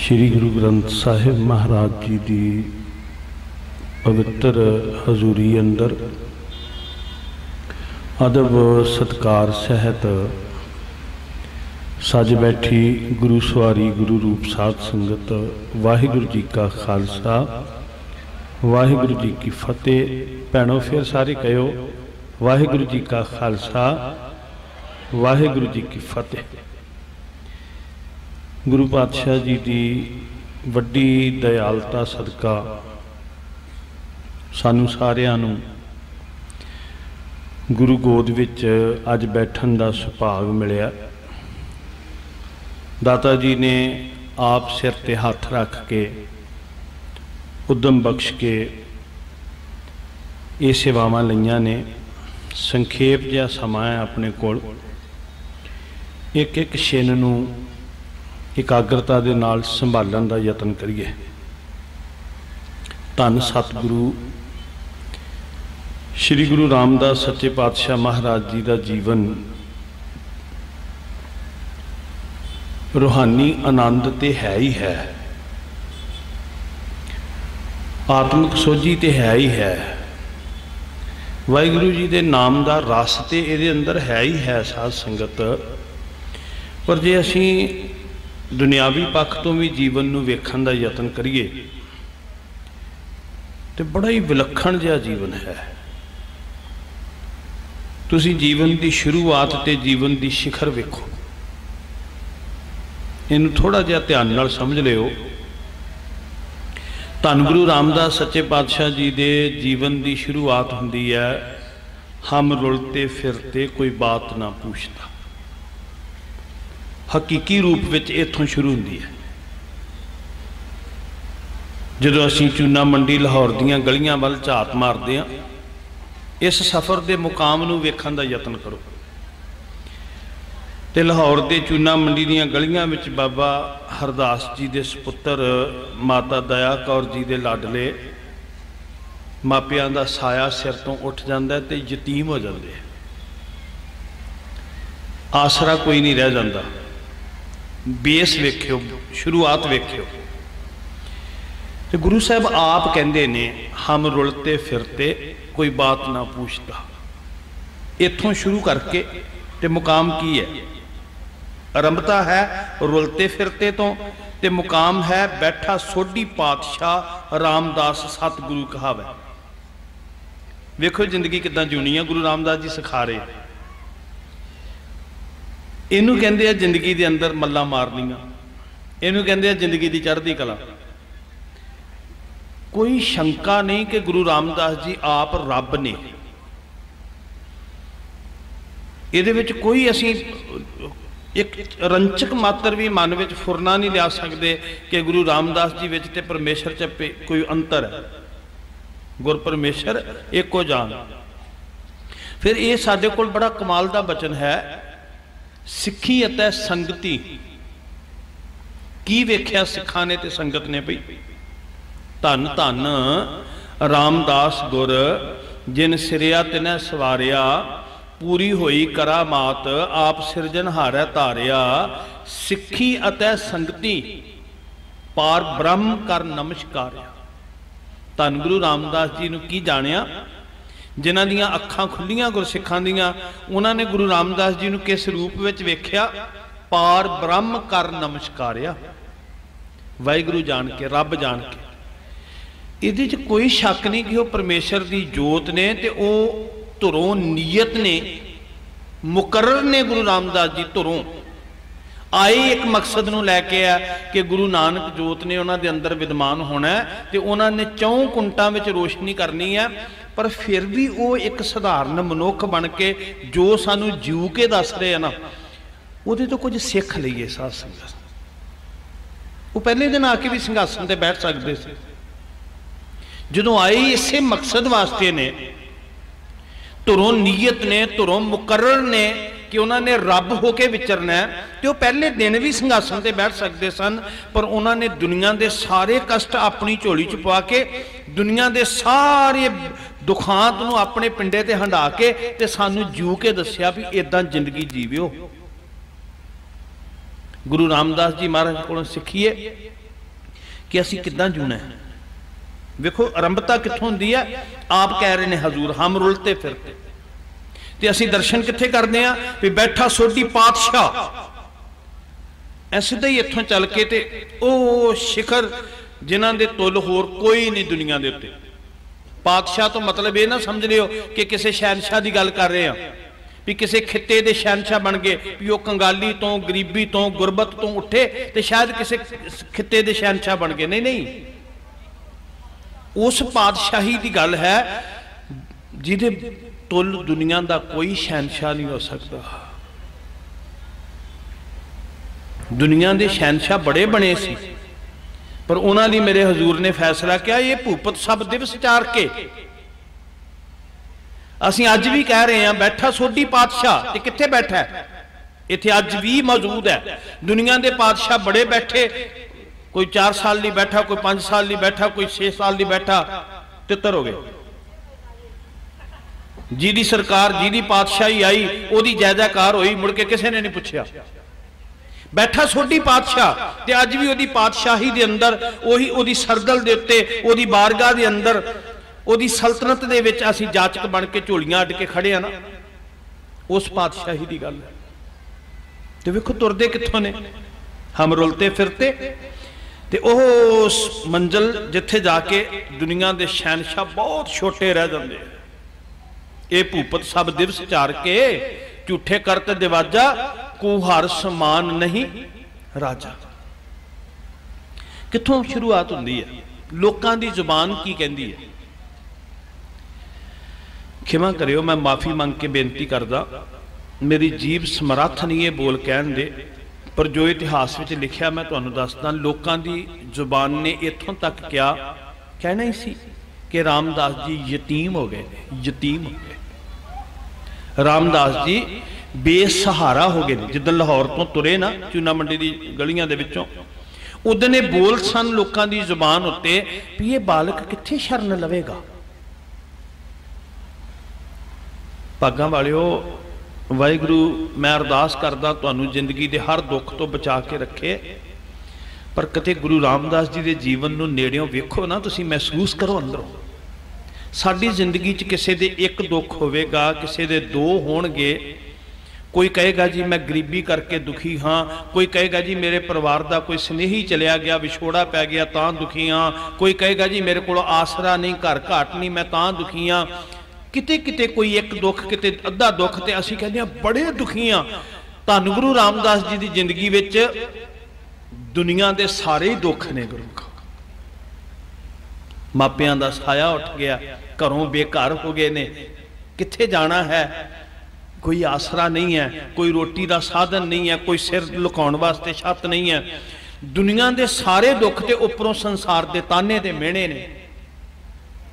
ਸ੍ਰੀ ਗੁਰੂ ਗ੍ਰੰਥ ਸਾਹਿਬ ਮਹਾਰਾਜ ਜੀ ਦੀ ਪਵਿੱਤਰ ਹਜ਼ੂਰੀ ਅੰਦਰ ਅਦਬ ਸਤਕਾਰ ਸਹਿਤ ਸੱਜ ਬੈਠੀ ਗੁਰੂ ਸਵਾਰੀ ਗੁਰੂ ਰੂਪ ਸਾਧ ਸੰਗਤ, ਵਾਹਿਗੁਰੂ ਜੀ ਕਾ ਖਾਲਸਾ, ਵਾਹਿਗੁਰੂ ਜੀ ਕੀ ਫਤਿਹ। ਭੈਣੋ, ਫਿਰ ਸਾਰੇ ਕਹਿਓ, ਵਾਹਿਗੁਰੂ ਜੀ ਕਾ ਖਾਲਸਾ, ਵਾਹਿਗੁਰੂ ਜੀ ਕੀ ਫਤਿਹ। ਗੁਰੂ ਪਾਤਸ਼ਾਹ ਜੀ ਦੀ ਵੱਡੀ ਦਇਆਲਤਾ ਸਦਕਾ ਸਾਨੂੰ ਸਾਰਿਆਂ ਨੂੰ ਗੁਰੂ ਗੋਦ ਵਿੱਚ ਅੱਜ ਬੈਠਣ ਦਾ ਸੁਭਾਗ ਮਿਲਿਆ। ਦਾਤਾ ਜੀ ਨੇ ਆਪ ਸਿਰ ਤੇ ਹੱਥ ਰੱਖ ਕੇ, ਉਦਮ ਬਖਸ਼ ਕੇ ਇਹ ਸੇਵਾਵਾਂ ਲਈਆਂ ਨੇ। ਸੰਖੇਪ ਜਿਹਾ ਸਮਾਂ ਹੈ ਆਪਣੇ ਕੋਲ। ਇੱਕ ਇੱਕ ਛਿਨ ਨੂੰ ਇਕਾਗਰਤਾ ਦੇ ਨਾਲ ਸੰਭਾਲਣ ਦਾ ਯਤਨ ਕਰੀਏ। ਧੰਨ ਸਤਿਗੁਰੂ, ਸ੍ਰੀ ਗੁਰੂ ਰਾਮਦਾਸ ਸੱਚੇ ਪਾਤਸ਼ਾਹ ਮਹਾਰਾਜ ਜੀ ਦਾ ਜੀਵਨ, ਰੂਹਾਨੀ ਆਨੰਦ ਤੇ ਹੈ ਹੀ ਹੈ। ਆਤਮਿਕ ਸੋਝੀ ਤੇ ਹੈ ਹੀ ਹੈ। ਵਾਹਿਗੁਰੂ ਜੀ ਦੇ ਨਾਮ ਦਾ ਰਸ ਤੇ ਇਹਦੇ ਅੰਦਰ ਹੈ ਹੀ ਹੈ ਸਾਧ ਸੰਗਤ। ਪਰ ਜੇ ਅਸੀਂ ਦੁਨਿਆਵੀ ਪੱਖ ਤੋਂ ਵੀ ਜੀਵਨ ਨੂੰ ਵੇਖਣ ਦਾ ਯਤਨ ਕਰੀਏ, ਤੇ ਬੜਾ ਹੀ ਵਿਲੱਖਣ ਜਿਹਾ ਜੀਵਨ ਹੈ। ਤੁਸੀਂ ਜੀਵਨ ਦੀ ਸ਼ੁਰੂਆਤ ਤੇ ਜੀਵਨ ਦੀ ਸਿਖਰ ਵੇਖੋ। ਇਹਨੂੰ ਥੋੜਾ ਜਿਹਾ ਧਿਆਨ ਨਾਲ ਸਮਝ ਲਿਓ। ਧੰਨ ਗੁਰੂ ਰਾਮਦਾਸ ਸੱਚੇ ਪਾਤਸ਼ਾਹ ਜੀ ਦੇ ਜੀਵਨ ਦੀ ਸ਼ੁਰੂਆਤ ਹੁੰਦੀ ਹੈ, ਹਮ ਰੁਲਤੇ ਫਿਰਤੇ ਕੋਈ ਬਾਤ ਨਾ ਪੁੱਛਦਾ। ਹਕੀਕੀ ਰੂਪ ਵਿੱਚ ਇੱਥੋਂ ਸ਼ੁਰੂ ਹੁੰਦੀ ਹੈ। ਜਦੋਂ ਅਸੀਂ ਚੂਨਾ ਮੰਡੀ ਲਾਹੌਰ ਦੀਆਂ ਗਲੀਆਂ ਵੱਲ ਝਾਤ ਮਾਰਦੇ ਹਾਂ, ਇਸ ਸਫ਼ਰ ਦੇ ਮੁਕਾਮ ਨੂੰ ਵੇਖਣ ਦਾ ਯਤਨ ਕਰੋ। ਤੇ ਲਾਹੌਰ ਦੇ ਚੂਨਾ ਮੰਡੀ ਦੀਆਂ ਗਲੀਆਂ ਵਿੱਚ ਬਾਬਾ ਹਰਦਾਸ ਜੀ ਦੇ ਸੁਪੁੱਤਰ ਮਾਤਾ ਦਇਆ ਕੌਰ ਜੀ ਦੇ ਲਾਡਲੇ ਮਾਪਿਆਂ ਦਾ ਸਾਇਆ ਸਿਰ ਤੋਂ ਉੱਠ ਜਾਂਦਾ ਤੇ ਯਤੀਮ ਹੋ ਜਾਂਦੇ ਆਸਰਾ ਕੋਈ ਨਹੀਂ ਰਹਿ ਜਾਂਦਾ। ਬੇਸ ਵੇਖਿਓ, ਸ਼ੁਰੂਆਤ ਵੇਖਿਓ। ਤੇ ਗੁਰੂ ਸਾਹਿਬ ਆਪ ਕਹਿੰਦੇ ਨੇ, ਹਮ ਰੁਲਤੇ ਫਿਰਤੇ, ਕੋਈ ਬਾਤ ਨਾ ਪੁੱਛਦਾ। ਇੱਥੋਂ ਸ਼ੁਰੂ ਕਰਕੇ ਤੇ ਮੁਕਾਮ ਕੀ ਹੈ? ਆਰੰਭਤਾ ਹੈ ਰੁਲਤੇ ਫਿਰਤੇ ਤੋਂ ਤੇ ਮੁਕਾਮ ਹੈ ਬੈਠਾ ਸੋਢੀ ਪਾਤਸ਼ਾਹ ਰਾਮਦਾਸ ਸਤਿਗੁਰੂ ਕਹਾਵੇ। ਵੇਖੋ ਜ਼ਿੰਦਗੀ ਕਿਦਾਂ ਜੁਣੀ ਆ, ਗੁਰੂ ਰਾਮਦਾਸ ਜੀ ਸਿਖਾ ਰਹੇ। ਇਹਨੂੰ ਕਹਿੰਦੇ ਆ ਜ਼ਿੰਦਗੀ ਦੇ ਅੰਦਰ ਮੱਲਾ ਮਾਰਨੀਆਂ ਇਹਨੂੰ ਕਹਿੰਦੇ ਆ ਜ਼ਿੰਦਗੀ ਦੀ ਚੜ੍ਹਦੀ ਕਲਾ। ਕੋਈ ਸ਼ੰਕਾ ਨਹੀਂ ਕਿ ਗੁਰੂ ਰਾਮਦਾਸ ਜੀ ਆਪ ਰੱਬ ਨੇ। ਇਹਦੇ ਵਿੱਚ ਕੋਈ ਅਸੀਂ ਇੱਕ ਰੰਚਕ ਮਾਤਰ ਵੀ ਮਨ ਵਿੱਚ ਫੁਰਨਾ ਨਹੀਂ ਲਿਆ ਸਕਦੇ ਕਿ ਗੁਰੂ ਰਾਮਦਾਸ ਜੀ ਵਿੱਚ ਤੇ ਪਰਮੇਸ਼ਰ 'ਚ ਕੋਈ ਅੰਤਰ ਹੈ। ਗੁਰ ਪਰਮੇਸ਼ਰ ਇੱਕੋ ਜਾਨ। ਫਿਰ ਇਹ ਸਾਡੇ ਕੋਲ ਬੜਾ ਕਮਾਲ ਦਾ ਬਚਨ ਹੈ ਸਿੱਖੀ ਅਤੇ ਸੰਗਤੀ। ਕੀ ਵੇਖਿਆ ਸਿੱਖਾਂ ਨੇ ਤੇ ਸੰਗਤ ਨੇ ਭਈ ਧੰਨ ਧੰਨ ਰਾਮਦਾਸ ਗੁਰ, ਜਿਨ ਸਿਰਿਆ ਤਿਨੈ ਸਵਾਰਿਆ, ਪੂਰੀ ਹੋਈ ਕਰਾਮਾਤ ਆਪ ਸਿਰਜਨਹਾਰੈ ਧਾਰਿਆ। ਸਿੱਖੀ ਅਤੇ ਸੰਗਤੀ, ਪਾਰ ਬ੍ਰਹਮ ਕਰ ਨਮਸਕਾਰਿਆ। ਧੰਨ ਗੁਰੂ ਰਾਮਦਾਸ ਜੀ ਨੂੰ ਕੀ ਜਾਣਿਆ? ਜਿਨ੍ਹਾਂ ਦੀਆਂ ਅੱਖਾਂ ਖੁੱਲੀਆਂ ਗੁਰਸਿੱਖਾਂ ਦੀਆਂ, ਉਹਨਾਂ ਨੇ ਗੁਰੂ ਰਾਮਦਾਸ ਜੀ ਨੂੰ ਕਿਸ ਰੂਪ ਵਿੱਚ ਵੇਖਿਆ? ਪਾਰ ਬ੍ਰਹਮ ਕਰ ਨਮਸਕਾਰਿਆ। ਵਾਹਿਗੁਰੂ ਜਾਣ ਕੇ ਰੱਬ ਜਾਣ ਕੇ ਇਹਦੇ 'ਚ ਕੋਈ ਸ਼ੱਕ ਨਹੀਂ ਕਿ ਉਹ ਪਰਮੇਸ਼ਰ ਦੀ ਜੋਤ ਨੇ ਤੇ ਉਹ ਧੁਰੋਂ ਨੀਅਤ ਨੇ, ਮੁਕਰਰ ਨੇ ਗੁਰੂ ਰਾਮਦਾਸ ਜੀ ਧੁਰੋਂ। ਆਏ ਇੱਕ ਮਕਸਦ ਨੂੰ ਲੈ ਕੇ ਆ ਕਿ ਗੁਰੂ ਨਾਨਕ ਜੋਤ ਨੇ ਉਹਨਾਂ ਦੇ ਅੰਦਰ ਵਿਦਮਾਨ ਹੋਣਾ ਤੇ ਉਹਨਾਂ ਨੇ ਚੌਂ ਕੁੰਟਾਂ ਵਿੱਚ ਰੋਸ਼ਨੀ ਕਰਨੀ ਹੈ। ਪਰ ਫਿਰ ਵੀ ਉਹ ਇੱਕ ਸਧਾਰਨ ਮਨੁੱਖ ਬਣ ਕੇ ਜੋ ਸਾਨੂੰ ਜੀਉ ਕੇ ਦੱਸ ਰਹੇ ਆ ਨਾ, ਉਹਦੇ ਤੋਂ ਕੁਝ ਸਿੱਖ ਲਈਏ ਸਾਧ ਸੰਗਤ। ਉਹ ਪਹਿਲੇ ਦਿਨ ਆ ਕੇ ਵੀ ਸਿੰਘਾਸਨ ਤੇ ਬੈਠ ਸਕਦੇ ਸੀ। ਜਦੋਂ ਆਏ ਇਸੇ ਮਕਸਦ ਵਾਸਤੇ ਨੇ, ਧੁਰੋਂ ਨੀਅਤ ਨੇ, ਧੁਰੋਂ ਮੁਕਰਰ ਨੇ ਕਿ ਉਹਨਾਂ ਨੇ ਰੱਬ ਹੋ ਕੇ ਵਿਚਰਨਾ ਤੇ ਉਹ ਪਹਿਲੇ ਦਿਨ ਵੀ ਸਿੰਘਾਸਨ ਤੇ ਬੈਠ ਸਕਦੇ ਸਨ, ਪਰ ਉਹਨਾਂ ਨੇ ਦੁਨੀਆ ਦੇ ਸਾਰੇ ਕਸ਼ਟ ਆਪਣੀ ਝੋਲੀ 'ਚ ਪਾ ਕੇ ਦੁਨੀਆ ਦੇ ਸਾਰੇ ਦੁਖਾਂਤ ਨੂੰ ਆਪਣੇ ਪਿੰਡੇ ਤੇ ਹੰਡਾ ਕੇ ਤੇ ਸਾਨੂੰ ਜੂ ਕੇ ਦੱਸਿਆ ਵੀ ਇਦਾਂ ਜ਼ਿੰਦਗੀ ਜੀਵਿਓ। ਗੁਰੂ ਰਾਮਦਾਸ ਜੀ ਮਹਾਰਾਜ ਕੋਲੋਂ ਸਿੱਖੀਏ ਕਿ ਅਸੀਂ ਕਿੱਦਾਂ ਜੂਣਾ ਹੈ। ਵੇਖੋ, ਆਰੰਭਤਾ ਕਿੱਥੋਂ ਹੁੰਦੀ ਹੈ? ਆਪ ਕਹਿ ਰਹੇ ਨੇ, ਹਜ਼ੂਰ, ਹਮ ਰੁਲਤੇ ਫਿਰਤੇ। ਤੇ ਅਸੀਂ ਦਰਸ਼ਨ ਕਿੱਥੇ ਕਰਦੇ ਆ ਵੀ ਬੈਠਾ ਸੋਢੀ ਪਾਤਸ਼ਾਹ। ਐਸੇ ਤੇ ਹੀ ਇੱਥੋਂ ਚੱਲ ਕੇ ਤੇ ਉਹ ਸ਼ਿਖਰ ਜਿਨ੍ਹਾਂ ਦੇ ਤੁਲ ਹੋਰ ਕੋਈ ਨਹੀਂ ਦੁਨੀਆ ਦੇ ਉੱਤੇ। ਪਾਤਸ਼ਾਹ ਤੋਂ ਮਤਲਬ ਇਹ ਨਾ ਸਮਝ ਲਿਓ ਕਿ ਕਿਸੇ ਸ਼ਹਿਨਸ਼ਾਹ ਦੀ ਗੱਲ ਕਰ ਰਹੇ ਆ ਵੀ ਕਿਸੇ ਖਿੱਤੇ ਦੇ ਸ਼ਹਿਨਸ਼ਾਹ ਬਣ ਗਏ, ਵੀ ਉਹ ਕੰਗਾਲੀ ਤੋਂ, ਗਰੀਬੀ ਤੋਂ, ਗੁਰਬਤ ਤੋਂ ਉੱਠੇ ਤੇ ਸ਼ਾਇਦ ਕਿਸੇ ਖਿੱਤੇ ਦੇ ਸ਼ਹਿਨਸ਼ਾਹ ਬਣ ਗਏ। ਨਹੀਂ ਨਹੀਂ। ਉਸ ਪਾਤਸ਼ਾਹੀ ਦੀ ਗੱਲ ਹੈ, ਜਿਹਦੇ ਤੁਲ ਦੁਨੀਆ ਦਾ ਕੋਈ ਸ਼ਹਿਨशाह ਨਹੀਂ ਹੋ ਸਕਦਾ। ਦੁਨੀਆ ਦੇ ਸ਼ਹਿਨशाह ਬੜੇ ਬਣੇ ਸੀ। ਪਰ ਉਹਨਾਂ ਲਈ ਮੇਰੇ ਹਜ਼ੂਰ ਨੇ ਫੈਸਲਾ ਕਿਹਾ, ਇਹ ਭੂਪਤ ਸਭ ਦਿਵਸ ਚਾਰ ਕੇ। ਅਸੀਂ ਅੱਜ ਵੀ ਕਹਿ ਰਹੇ ਹਾਂ, ਬੈਠਾ ਸੋਢੀ ਪਾਤਸ਼ਾਹ ਤੇ ਕਿੱਥੇ ਬੈਠਾ ਇੱਥੇ ਅੱਜ ਵੀ ਮੌਜੂਦ ਹੈ। ਦੁਨੀਆ ਦੇ ਪਾਤਸ਼ਾਹ ਬੜੇ ਬੈਠੇ। ਕੋਈ 4 ਸਾਲ ਲਈ ਬੈਠਾ, ਕੋਈ 5 ਸਾਲ ਲਈ ਬੈਠਾ, ਕੋਈ 6 ਸਾਲ ਲਈ ਬੈਠਾ, ਤਿੱਤਰ ਹੋ ਗਏ। ਜਿਹਦੀ ਸਰਕਾਰ, ਜਿਹਦੀ ਪਾਤਸ਼ਾਹੀ ਆਈ, ਉਹਦੀ ਜਾਇਦਾਕਾਰ ਹੋਈ, ਮੁੜ ਕੇ ਕਿਸੇ ਨੇ ਨਹੀਂ ਪੁੱਛਿਆ। ਬੈਠਾ ਸੋਢੀ ਪਾਤਸ਼ਾਹ ਤੇ ਅੱਜ ਵੀ ਉਹਦੀ ਪਾਤਸ਼ਾਹੀ ਦੇ ਅੰਦਰ, ਉਹੀ ਉਹਦੀ ਸਰਦਲ ਦੇ ਉੱਤੇ, ਉਹਦੀ ਬਾਰਗਾਹ ਦੇ ਅੰਦਰ, ਉਹਦੀ ਸਲਤਨਤ ਦੇ ਵਿੱਚ ਅਸੀਂ ਜਾਚਕ ਬਣ ਕੇ ਝੋਲੀਆਂ ਅੱਡ ਕੇ ਖੜੇ ਆ ਨਾ, ਉਸ ਪਾਤਸ਼ਾਹੀ ਦੀ ਗੱਲ ਹੈ। ਤੇ ਵੇਖੋ ਤੁਰਦੇ ਕਿੱਥੋਂ ਨੇ? ਹਮ ਰੁਲਤੇ ਫਿਰਤੇ। ਤੇ ਉਹ ਉਸ ਮੰਜ਼ਲ ਜਿੱਥੇ ਜਾ ਕੇ ਦੁਨੀਆ ਦੇ ਸ਼ਹਿਨशाह ਬਹੁਤ ਛੋਟੇ ਰਹਿ ਜਾਂਦੇ ਆ। ਇਹ ਭੂਪਤ ਸਭ ਦਿਵਸ ਚਾਰ ਕੇ ਝੂਠੇ ਕਰਤ ਦਿਵਾਜਾ ਕੋ ਹਰ ਸਮਾਨ ਨਹੀਂ, ਰਾਜਾ। ਕਿੱਥੋਂ ਸ਼ੁਰੂਆਤ ਹੁੰਦੀ ਹੈ? ਲੋਕਾਂ ਦੀ ਜ਼ੁਬਾਨ ਕੀ ਕਹਿੰਦੀ ਹੈ? ਖਿਮਾ ਕਰਿਓ, ਮੈਂ ਮਾਫੀ ਮੰਗ ਕੇ ਬੇਨਤੀ ਕਰਦਾ, ਮੇਰੀ ਜੀਬ ਸਮਰੱਥ ਨਹੀਂ ਇਹ ਬੋਲ ਕਹਿਣ ਦੇ, ਪਰ ਜੋ ਇਤਿਹਾਸ ਵਿੱਚ ਲਿਖਿਆ ਮੈਂ ਤੁਹਾਨੂੰ ਦੱਸਦਾ, ਲੋਕਾਂ ਦੀ ਜ਼ੁਬਾਨ ਨੇ ਇੱਥੋਂ ਤੱਕ ਕਿਹਾ, ਕਹਿਣਾ ਹੀ ਸੀ ਕਿ ਰਾਮਦਾਸ ਜੀ ਯਤੀਮ ਹੋ ਗਏ, ਯਤੀਮ। ਹੋ ਗਏ ਰਾਮਦਾਸ ਜੀ ਬੇਸਹਾਰਾ ਹੋ ਗਏ ਨੇ। ਜਿੱਦਨ ਲਾਹੌਰ ਤੋਂ ਤੁਰੇ ਨਾ, ਚੂਨਾ ਮੰਡੀ ਦੀ ਗਲੀਆਂ ਦੇ ਵਿੱਚੋਂ। ਉਦੋਂ ਇਹ ਬੋਲ ਸਨ ਲੋਕਾਂ ਦੀ ਜ਼ੁਬਾਨ ਉੱਤੇ ਵੀ ਇਹ ਬਾਲਕ ਕਿੱਥੇ ਸ਼ਰਨ ਲਵੇਗਾ? ਭਾਗਾਂ ਵਾਲਿਓ, ਵਾਹਿਗੁਰੂ, ਮੈਂ ਅਰਦਾਸ ਕਰਦਾ ਤੁਹਾਨੂੰ ਜ਼ਿੰਦਗੀ ਦੇ ਹਰ ਦੁੱਖ ਤੋਂ ਬਚਾ ਕੇ ਰੱਖੇ। ਪਰ ਕਿਤੇ ਗੁਰੂ ਰਾਮਦਾਸ ਜੀ ਦੇ ਜੀਵਨ ਨੂੰ ਨੇੜਿਓਂ ਵੇਖੋ ਨਾ, ਤੁਸੀਂ ਮਹਿਸੂਸ ਕਰੋ ਅੰਦਰੋਂ। ਸਾਡੀ ਜ਼ਿੰਦਗੀ 'ਚ ਕਿਸੇ ਦੇ ਇੱਕ ਦੁੱਖ ਹੋਵੇਗਾ, ਕਿਸੇ ਦੇ ਦੋ ਹੋਣਗੇ। ਕੋਈ ਕਹੇਗਾ ਜੀ, ਮੈਂ ਗਰੀਬੀ ਕਰਕੇ ਦੁਖੀ ਹਾਂ। ਕੋਈ ਕਹੇਗਾ ਜੀ, ਮੇਰੇ ਪਰਿਵਾਰ ਦਾ ਕੋਈ ਸਨੇਹੀ ਚਲਿਆ ਗਿਆ, ਵਿਛੋੜਾ ਪੈ ਗਿਆ, ਤਾਂ ਦੁਖੀ ਹਾਂ। ਕੋਈ ਕਹੇਗਾ ਜੀ, ਮੇਰੇ ਕੋਲ ਆਸਰਾ ਨਹੀਂ, ਘਰ ਘਾਟ ਨਹੀਂ, ਮੈਂ ਤਾਂ ਦੁਖੀ ਹਾਂ। ਕਿਤੇ ਕਿਤੇ ਕੋਈ ਇੱਕ ਦੁੱਖ, ਕਿਤੇ ਅੱਧਾ ਦੁੱਖ ਤੇ ਅਸੀਂ ਕਹਿੰਦੇ ਆ ਬੜੇ ਦੁਖੀ ਆ ਧੰਨ ਗੁਰੂ ਰਾਮਦਾਸ ਜੀ ਦੀ ਜ਼ਿੰਦਗੀ ਵਿੱਚ ਦੁਨੀਆ ਦੇ ਸਾਰੇ ਹੀ ਦੁੱਖ ਨੇ ਗੁਰੂ ਮਾਪਿਆਂ ਦਾ ਸਾਇਆ ਉੱਠ ਗਿਆ, ਘਰੋਂ ਬੇਘਰ ਹੋ ਗਏ ਨੇ। ਕਿੱਥੇ ਜਾਣਾ ਹੈ? ਕੋਈ ਆਸਰਾ ਨਹੀਂ ਹੈ, ਕੋਈ ਰੋਟੀ ਦਾ ਸਾਧਨ ਨਹੀਂ ਹੈ, ਕੋਈ ਸਿਰ ਲੁਕਾਉਣ ਵਾਸਤੇ ਛੱਤ ਨਹੀਂ ਹੈ। ਦੁਨੀਆ ਦੇ ਸਾਰੇ ਦੁੱਖ ਤੇ ਉੱਪਰੋਂ ਸੰਸਾਰ ਦੇ ਤਾਨੇ ਤੇ ਮਿਹਣੇ ਨੇ।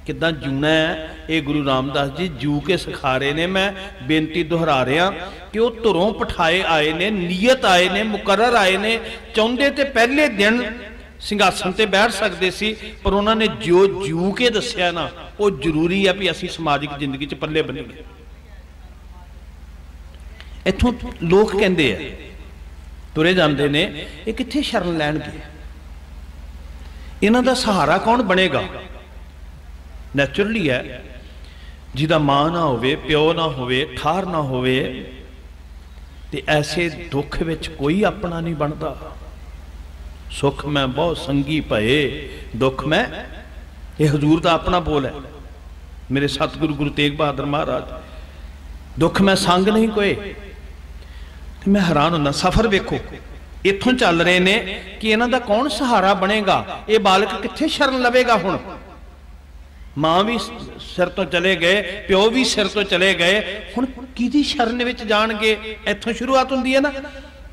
ਕਿੱਦਾਂ ਜੂਣਾ ਹੈ? ਇਹ ਗੁਰੂ ਰਾਮਦਾਸ ਜੀ ਜੂ ਕੇ ਸਿਖਾ ਰਹੇ ਨੇ। ਮੈਂ ਬੇਨਤੀ ਦੁਹਰਾ ਰਿਹਾ ਕਿ ਉਹ ਧੁਰੋਂ ਪਠਾਏ ਆਏ ਨੇ, ਨੀਅਤ ਆਏ ਨੇ, ਮੁਕਰਰ ਆਏ ਨੇ। ਚਾਹੁੰਦੇ ਤੇ ਪਹਿਲੇ ਦਿਨ ਸਿੰਘਾਸਨ ਤੇ ਬੈਠ ਸਕਦੇ ਸੀ, ਪਰ ਉਹਨਾਂ ਨੇ ਜੋ ਜੂ ਕੇ ਦੱਸਿਆ ਨਾ, ਉਹ ਜ਼ਰੂਰੀ ਹੈ ਵੀ ਅਸੀਂ ਸਮਾਜਿਕ ਜ਼ਿੰਦਗੀ 'ਚ ਪੱਲੇ ਬੰਨੀਏ ਇੱਥੋਂ ਲੋਕ ਕਹਿੰਦੇ ਆ, ਤੁਰੇ ਜਾਂਦੇ ਨੇ, ਇਹ ਕਿੱਥੇ ਸ਼ਰਨ ਲੈਣਗੇ ਇਹਨਾਂ ਦਾ ਸਹਾਰਾ ਕੌਣ ਬਣੇਗਾ? ਨੈਚੁਰਲੀ ਹੈ ਜਿਹਦਾ ਮਾਂ ਨਾ ਹੋਵੇ, ਪਿਓ ਨਾ ਹੋਵੇ, ਠਾਰ ਨਾ ਹੋਵੇ, ਤੇ ਐਸੇ ਦੁੱਖ ਵਿੱਚ ਕੋਈ ਆਪਣਾ ਨਹੀਂ ਬਣਦਾ। ਸੁਖ ਮੈਂ ਬਹੁਤ ਸੰਗੀ ਭਏ, ਦੁੱਖ ਮੈਂ, ਇਹ ਹਜ਼ੂਰ ਦਾ ਆਪਣਾ ਬੋਲ ਹੈ। ਮੇਰੇ ਸਤਿਗੁਰੂ ਗੁਰੂ ਤੇਗ ਬਹਾਦਰ ਮਹਾਰਾਜ, ਦੁੱਖ ਮੈਂ ਸੰਗ ਨਹੀਂ ਕੋਏ ਤੇ ਮੈਂ ਹੈਰਾਨ ਹੁੰਦਾ, ਸਫ਼ਰ ਵੇਖੋ, ਇੱਥੋਂ ਚੱਲ ਰਹੇ ਨੇ ਕਿ ਇਹਨਾਂ ਦਾ ਕੌਣ ਸਹਾਰਾ ਬਣੇਗਾ? ਇਹ ਬਾਲਕ ਕਿੱਥੇ ਸ਼ਰਨ ਲਵੇਗਾ ਹੁਣ? ਮਾਂ ਵੀ ਸਿਰ ਤੋਂ ਚਲੇ ਗਏ, ਪਿਓ ਵੀ ਸਿਰ ਤੋਂ ਚਲੇ ਗਏ, ਹੁਣ ਕਿਹਦੀ ਸ਼ਰਨ ਵਿੱਚ ਜਾਣਗੇ? ਇੱਥੋਂ ਸ਼ੁਰੂਆਤ ਹੁੰਦੀ ਹੈ ਨਾ।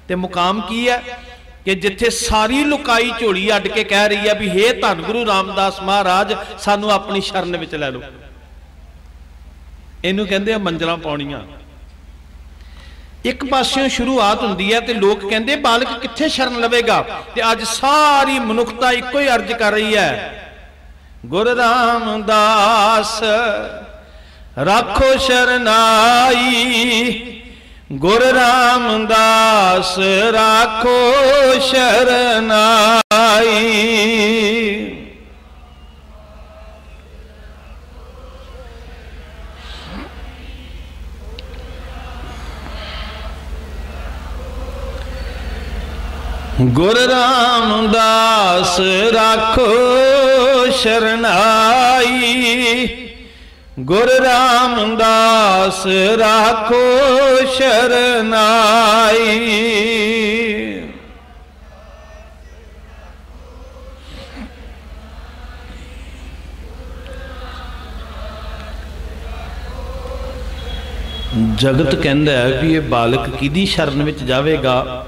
ਤੇ ਮੁਕਾਮ ਕੀ ਹੈ? ਕਿ ਜਿੱਥੇ ਸਾਰੀ ਲੁਕਾਈ ਝੋਲੀ ਅੱਡ ਕੇ ਕਹਿ ਰਹੀ ਹੈ ਵੀ ਹੇ ਧੰਨ ਗੁਰੂ ਰਾਮਦਾਸ ਮਹਾਰਾਜ, ਸਾਨੂੰ ਆਪਣੀ ਸ਼ਰਨ ਵਿੱਚ ਲੈ ਲਓ। ਇਹਨੂੰ ਕਹਿੰਦੇ ਆ ਮੰਜ਼ਲਾਂ ਪਾਉਣੀਆਂ। ਇੱਕ ਪਾਸਿਓਂ ਸ਼ੁਰੂਆਤ ਹੁੰਦੀ ਹੈ ਤੇ ਲੋਕ ਕਹਿੰਦੇ, ਬਾਲਕ ਕਿੱਥੇ ਸ਼ਰਨ ਲਵੇਗਾ? ਤੇ ਅੱਜ ਸਾਰੀ ਮਨੁੱਖਤਾ ਇੱਕੋ ਹੀ ਅਰਜ਼ ਕਰ ਰਹੀ ਹੈ। ਗੁਰ ਰਾਮਦਾਸ, ਰੱਖੋ ਸ਼ਰਨਾਈ ਗੁਰ ਰਾਮਦਾਸ ਰਾਖੋ ਸ਼ਰਨਾਈ। ਗੁਰ ਰਾਮਦਾਸ ਰਾਖੋ ਸ਼ਰਨਾਈ। ਗੁਰ ਰਾਮਦਾਸ ਰਾਖੋ ਸ਼ਰਨਾਈ। ਜਗਤ ਕਹਿੰਦਾ ਹੈ ਵੀ ਇਹ ਬਾਲਕ ਕਿਹਦੀ ਸ਼ਰਨ ਵਿੱਚ ਜਾਵੇਗਾ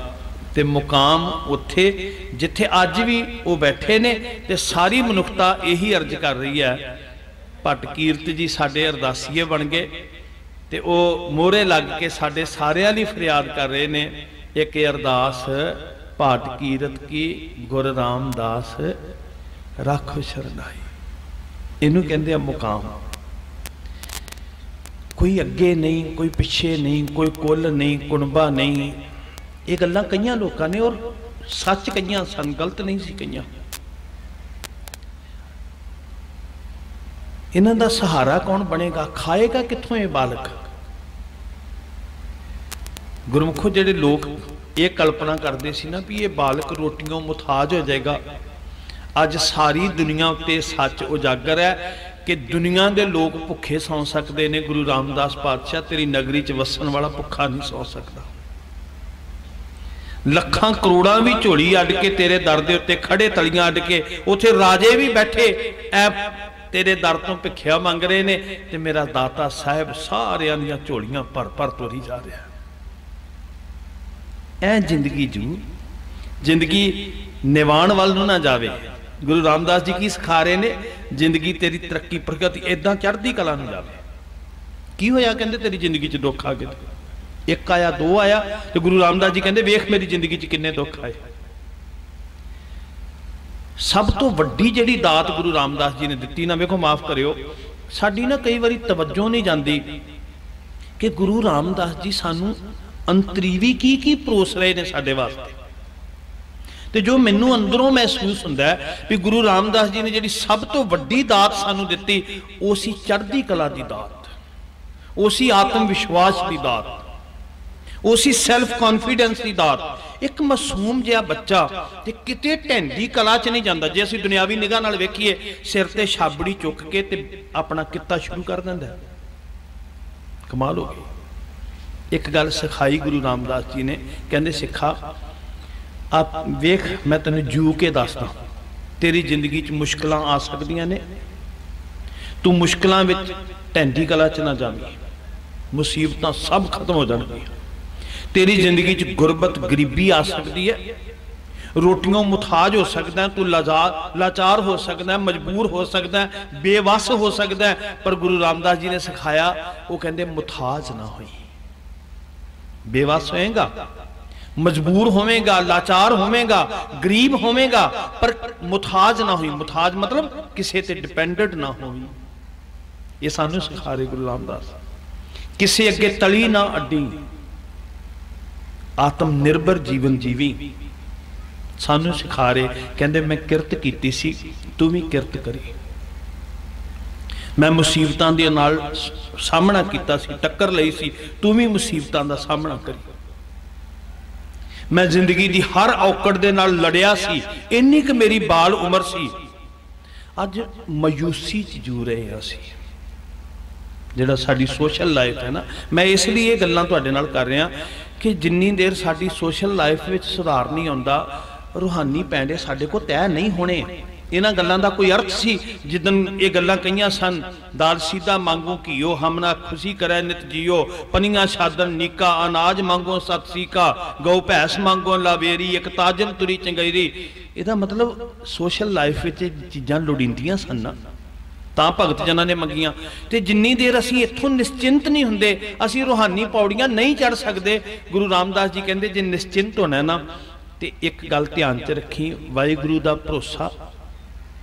ਤੇ ਮੁਕਾਮ ਉੱਥੇ, ਜਿੱਥੇ ਅੱਜ ਵੀ ਉਹ ਬੈਠੇ ਨੇ ਤੇ ਸਾਰੀ ਮਨੁੱਖਤਾ ਇਹੀ ਅਰਜ਼ ਕਰ ਰਹੀ ਹੈ ਭੱਟ ਕੀਰਤ ਜੀ ਸਾਡੇ ਅਰਦਾਸੀਏ ਬਣ ਗਏ ਤੇ ਉਹ ਮੋਹਰੇ ਲੱਗ ਕੇ ਸਾਡੇ ਸਾਰਿਆਂ ਲਈ ਫਰਿਆਦ ਕਰ ਰਹੇ ਨੇ, ਇੱਕ ਅਰਦਾਸ ਭੱਟ ਕੀਰਤ ਕੀ ਗੁਰ ਰਾਮਦਾਸ, ਰੱਖ ਸ਼ਰਨਾਈ। ਇਹਨੂੰ ਕਹਿੰਦੇ ਆ ਮੁਕਾਮ। ਕੋਈ ਅੱਗੇ ਨਹੀਂ, ਕੋਈ ਪਿੱਛੇ ਨਹੀਂ, ਕੋਈ ਕੁੱਲ ਨਹੀਂ, ਕੁਣਬਾ ਨਹੀਂ। ਇਹ ਗੱਲਾਂ ਕਈਆਂ ਲੋਕਾਂ ਨੇ ਔਰ ਸੱਚ ਕਈਆਂ ਸਨ, ਗਲਤ ਨਹੀਂ ਸੀ ਕਈਆਂ। ਇਹਨਾਂ ਦਾ ਸਹਾਰਾ ਕੌਣ ਬਣੇਗਾ? ਖਾਏਗਾ ਕਿੱਥੋਂ ਇਹ ਬਾਲਕ? ਗੁਰਮੁਖੋ, ਜਿਹੜੇ ਲੋਕ ਇਹ ਕਲਪਨਾ ਕਰਦੇ ਸੀ ਨਾ ਵੀ ਇਹ ਬਾਲਕ ਰੋਟੀਆਂ ਮੁਤਾਜ ਹੋ ਜਾਏਗਾ, ਅੱਜ ਸਾਰੀ ਦੁਨੀਆ ਉੱਤੇ ਸੱਚ ਉਜਾਗਰ ਹੈ ਕਿ ਦੁਨੀਆ ਦੇ ਲੋਕ ਭੁੱਖੇ ਸੌ ਸਕਦੇ ਨੇ। ਗੁਰੂ ਰਾਮਦਾਸ ਪਾਤਸ਼ਾਹ ਤੇਰੀ ਨਗਰੀ 'ਚ ਵਸਣ ਵਾਲਾ ਭੁੱਖਾ ਨਹੀਂ ਸੌ ਸਕਦਾ। ਲੱਖਾਂ ਕਰੋੜਾਂ ਵੀ ਝੋਲੀ ਅੱਡ ਕੇ ਤੇਰੇ ਦਰ ਦੇ ਉੱਤੇ ਖੜੇ ਤਲੀਆਂ ਅੱਡ ਕੇ, ਉੱਥੇ ਰਾਜੇ ਵੀ ਬੈਠੇ, ਐ ਤੇਰੇ ਦਰ ਤੋਂ ਭਿੱਖਿਆ ਮੰਗ ਰਹੇ ਨੇ ਤੇ ਮੇਰਾ ਦਾਤਾ ਸਾਹਿਬ ਸਾਰਿਆਂ ਦੀਆਂ ਝੋਲੀਆਂ ਭਰ ਭਰ ਤੋਰੀ ਜਾ ਰਿਹਾ ਐ ਜ਼ਿੰਦਗੀ ਜੂ, ਜ਼ਿੰਦਗੀ ਨਿਵਾਣ ਵੱਲ ਨੂੰ ਨਾ ਜਾਵੇ। ਗੁਰੂ ਰਾਮਦਾਸ ਜੀ ਕੀ ਸਿਖਾ ਰਹੇ ਨੇ? ਜ਼ਿੰਦਗੀ ਤੇਰੀ ਤਰੱਕੀ ਪ੍ਰਗਤੀ ਇਦਾਂ ਚੜ੍ਹਦੀ ਕਲਾ ਨੂੰ ਜਾਵੇ। ਕੀ ਹੋਇਆ? ਕਹਿੰਦੇ ਤੇਰੀ ਜ਼ਿੰਦਗੀ 'ਚ ਦੁੱਖ ਆ ਗਏ ਇੱਕ ਆਇਆ, ਦੋ ਆਇਆ ਤੇ ਗੁਰੂ ਰਾਮਦਾਸ ਜੀ ਕਹਿੰਦੇ ਵੇਖ ਮੇਰੀ ਜ਼ਿੰਦਗੀ 'ਚ ਕਿੰਨੇ ਦੁੱਖ ਆਏ। ਸਭ ਤੋਂ ਵੱਡੀ ਜਿਹੜੀ ਦਾਤ ਗੁਰੂ ਰਾਮਦਾਸ ਜੀ ਨੇ ਦਿੱਤੀ ਨਾ, ਵੇਖੋ ਮਾਫ ਕਰਿਓ, ਸਾਡੀ ਨਾ ਕਈ ਵਾਰੀ ਤਵੱਜੋ ਨਹੀਂ ਜਾਂਦੀ ਕਿ ਗੁਰੂ ਰਾਮਦਾਸ ਜੀ ਸਾਨੂੰ ਅੰਤਰੀਵੀ ਕੀ ਕੀ ਪਰੋਸ ਰਹੇ ਨੇ ਸਾਡੇ ਵਾਸਤੇ। ਤੇ ਜੋ ਮੈਨੂੰ ਅੰਦਰੋਂ ਮਹਿਸੂਸ ਹੁੰਦਾ ਹੈ ਵੀ ਗੁਰੂ ਰਾਮਦਾਸ ਜੀ ਨੇ ਜਿਹੜੀ ਸਭ ਤੋਂ ਵੱਡੀ ਦਾਤ ਸਾਨੂੰ ਦਿੱਤੀ, ਉਹ ਸੀ ਚੜ੍ਹਦੀ ਕਲਾ ਦੀ ਦਾਤ, ਉਹ ਸੀ ਆਤਮ ਵਿਸ਼ਵਾਸ ਦੀ ਦਾਤ। ਉਹ ਸੀ ਸੈਲਫ ਕੌਨਫੀਡੈਂਸ ਦੀ ਦਾਤ ਇੱਕ ਮਾਸੂਮ ਜਿਹਾ ਬੱਚਾ ਤੇ ਕਿਤੇ ਢੈਂਦੀ ਕਲਾ 'ਚ ਨਹੀਂ ਜਾਂਦਾ ਜੇ ਅਸੀਂ ਦੁਨਿਆਵੀ ਨਿਗਾਹ ਨਾਲ ਵੇਖੀਏ ਸਿਰ ਤੇ ਛਾਬੜੀ ਚੁੱਕ ਕੇ ਤੇ ਆਪਣਾ ਕਿੱਤਾ ਸ਼ੁਰੂ ਕਰ ਦਿੰਦਾ ਕਮਾਲ ਹੋ ਗਈ ਇੱਕ ਗੱਲ ਸਿਖਾਈ ਗੁਰੂ ਰਾਮਦਾਸ ਜੀ ਨੇ ਕਹਿੰਦੇ ਸਿੱਖਾ ਆਪ ਵੇਖ ਮੈਂ ਤੈਨੂੰ ਜੂ ਕੇ ਦੱਸਦਾ ਤੇਰੀ ਜ਼ਿੰਦਗੀ 'ਚ ਮੁਸ਼ਕਲਾਂ ਆ ਸਕਦੀਆਂ ਨੇ ਤੂੰ ਮੁਸ਼ਕਲਾਂ ਵਿੱਚ ਢੈਂਦੀ ਕਲਾ 'ਚ ਨਾ ਜਾਵੀਂ ਮੁਸੀਬਤਾਂ ਸਭ ਖਤਮ ਹੋ ਜਾਣਗੀਆਂ ਤੇਰੀ ਜ਼ਿੰਦਗੀ 'ਚ ਗੁਰਬਤ ਗਰੀਬੀ ਆ ਸਕਦੀ ਹੈ। ਰੋਟੀਆਂ ਮੁਤਾਜ ਹੋ ਸਕਦਾ ਤੂੰ ਲਾਜ਼ਾਰ ਲਾਚਾਰ ਹੋ ਸਕਦਾ ਮਜਬੂਰ ਹੋ ਸਕਦਾ ਬੇਵਸ ਹੋ ਸਕਦਾ ਪਰ ਗੁਰੂ ਰਾਮਦਾਸ ਜੀ ਨੇ ਸਿਖਾਇਆ, ਉਹ ਕਹਿੰਦੇ ਮੁਤਾਜ ਨਾ ਹੋਈ। ਬੇਵਸ ਹੋਏਗਾ, ਮਜਬੂਰ ਹੋਵੇਗਾ, ਲਾਚਾਰ ਹੋਵੇਗਾ, ਗਰੀਬ ਹੋਵੇਗਾ, ਪਰ ਮੁਤਾਜ ਨਾ ਹੋਈ। ਮੁਤਾਜ ਮਤਲਬ ਕਿਸੇ ਤੇ ਡਿਪੈਂਡੈਂਟ ਨਾ ਹੋਈ। ਇਹ ਸਾਨੂੰ ਸਿਖਾ ਰਹੇ ਗੁਰੂ ਰਾਮਦਾਸ। ਕਿਸੇ ਅੱਗੇ ਤਲੀ ਨਾ ਅੱਡੀ। ਆਤਮ ਨਿਰਭਰ ਜੀਵਨ ਜੀਵੀ। ਸਾਨੂੰ ਸਿਖਾ ਰਹੇ, ਕਹਿੰਦੇ ਮੈਂ ਕਿਰਤ ਕੀਤੀ ਸੀ, ਤੂੰ ਵੀ ਕਿਰਤ ਕਰੀ। ਮੈਂ ਮੁਸੀਬਤਾਂ ਦੇ ਨਾਲ ਸਾਹਮਣਾ ਕੀਤਾ ਸੀ, ਟੱਕਰ ਲਈ ਸੀ, ਤੂੰ ਵੀ ਮੁਸੀਬਤਾਂ ਦਾ ਸਾਹਮਣਾ ਕਰੀ। ਮੈਂ ਜ਼ਿੰਦਗੀ ਦੀ ਹਰ ਔਕੜ ਦੇ ਨਾਲ ਲੜਿਆ ਸੀ, ਇੰਨੀ ਕਿ ਮੇਰੀ ਬਾਲ ਉਮਰ ਸੀ। ਅੱਜ ਮਾਯੂਸੀ ਚ ਜੂ ਰਹੇ ਹਾਂ ਅਸੀਂ। ਜਿਹੜਾ ਸਾਡੀ ਸੋਸ਼ਲ ਲਾਈਫ ਹੈ ਨਾ, ਮੈਂ ਇਸ ਲਈ ਇਹ ਗੱਲਾਂ ਤੁਹਾਡੇ ਨਾਲ ਕਰ ਰਿਹਾ ਕਿ ਜਿੰਨੀ ਦੇਰ ਸਾਡੀ ਸੋਸ਼ਲ ਲਾਈਫ ਵਿੱਚ ਸੁਧਾਰ ਨਹੀਂ ਆਉਂਦਾ, ਰੂਹਾਨੀ ਪੈਂਡੇ ਸਾਡੇ ਕੋਲ ਤੈਅ ਨਹੀਂ ਹੋਣੇ। ਇਹਨਾਂ ਗੱਲਾਂ ਦਾ ਕੋਈ ਅਰਥ ਸੀ? ਜਿੱਦਨ ਇਹ ਗੱਲਾਂ ਕਹੀਆਂ ਸਨ ਦਾਲ ਸੀਦਾ ਮੰਗੋ ਕੀਓ ਹਮਨਾ ਖੁਸ਼ੀ ਕਰੈ ਨਿਤ ਜੀਓ, ਪਨੀਆਂ ਸਾਦਨ ਨੀਕਾ, ਅਨਾਜ ਮੰਗੋ, ਸਤ ਸੀਕਾ, ਗਊ ਭੈਸ ਮੰਗੋ, ਲਾਵੇਰੀ ਇੱਕ ਤਾਜਨ ਤੁਰੀ ਚੰਗੇਰੀ। ਇਹਦਾ ਮਤਲਬ ਸੋਸ਼ਲ ਲਾਈਫ ਵਿੱਚ ਚੀਜ਼ਾਂ ਲੋੜੀਂਦੀਆਂ ਸਨ ਨਾ। ਤਾਂ ਭਗਤ ਜਨਾਂ ਨੇ ਮੰਗੀਆਂ। ਤੇ ਜਿੰਨੀ ਦੇਰ ਅਸੀਂ ਇੱਥੋਂ ਨਿਸ਼ਚਿੰਤ ਨਹੀਂ ਹੁੰਦੇ, ਅਸੀਂ ਰੂਹਾਨੀ ਪੌੜੀਆਂ ਨਹੀਂ ਚੜ ਸਕਦੇ। ਗੁਰੂ ਰਾਮਦਾਸ ਜੀ ਕਹਿੰਦੇ, ਜੇ ਨਿਸ਼ਚਿੰਤ ਹੋਣਾ ਨਾ, ਤੇ ਇੱਕ ਗੱਲ ਧਿਆਨ 'ਚ ਰੱਖੀ, ਵਾਹਿਗੁਰੂ ਦਾ ਭਰੋਸਾ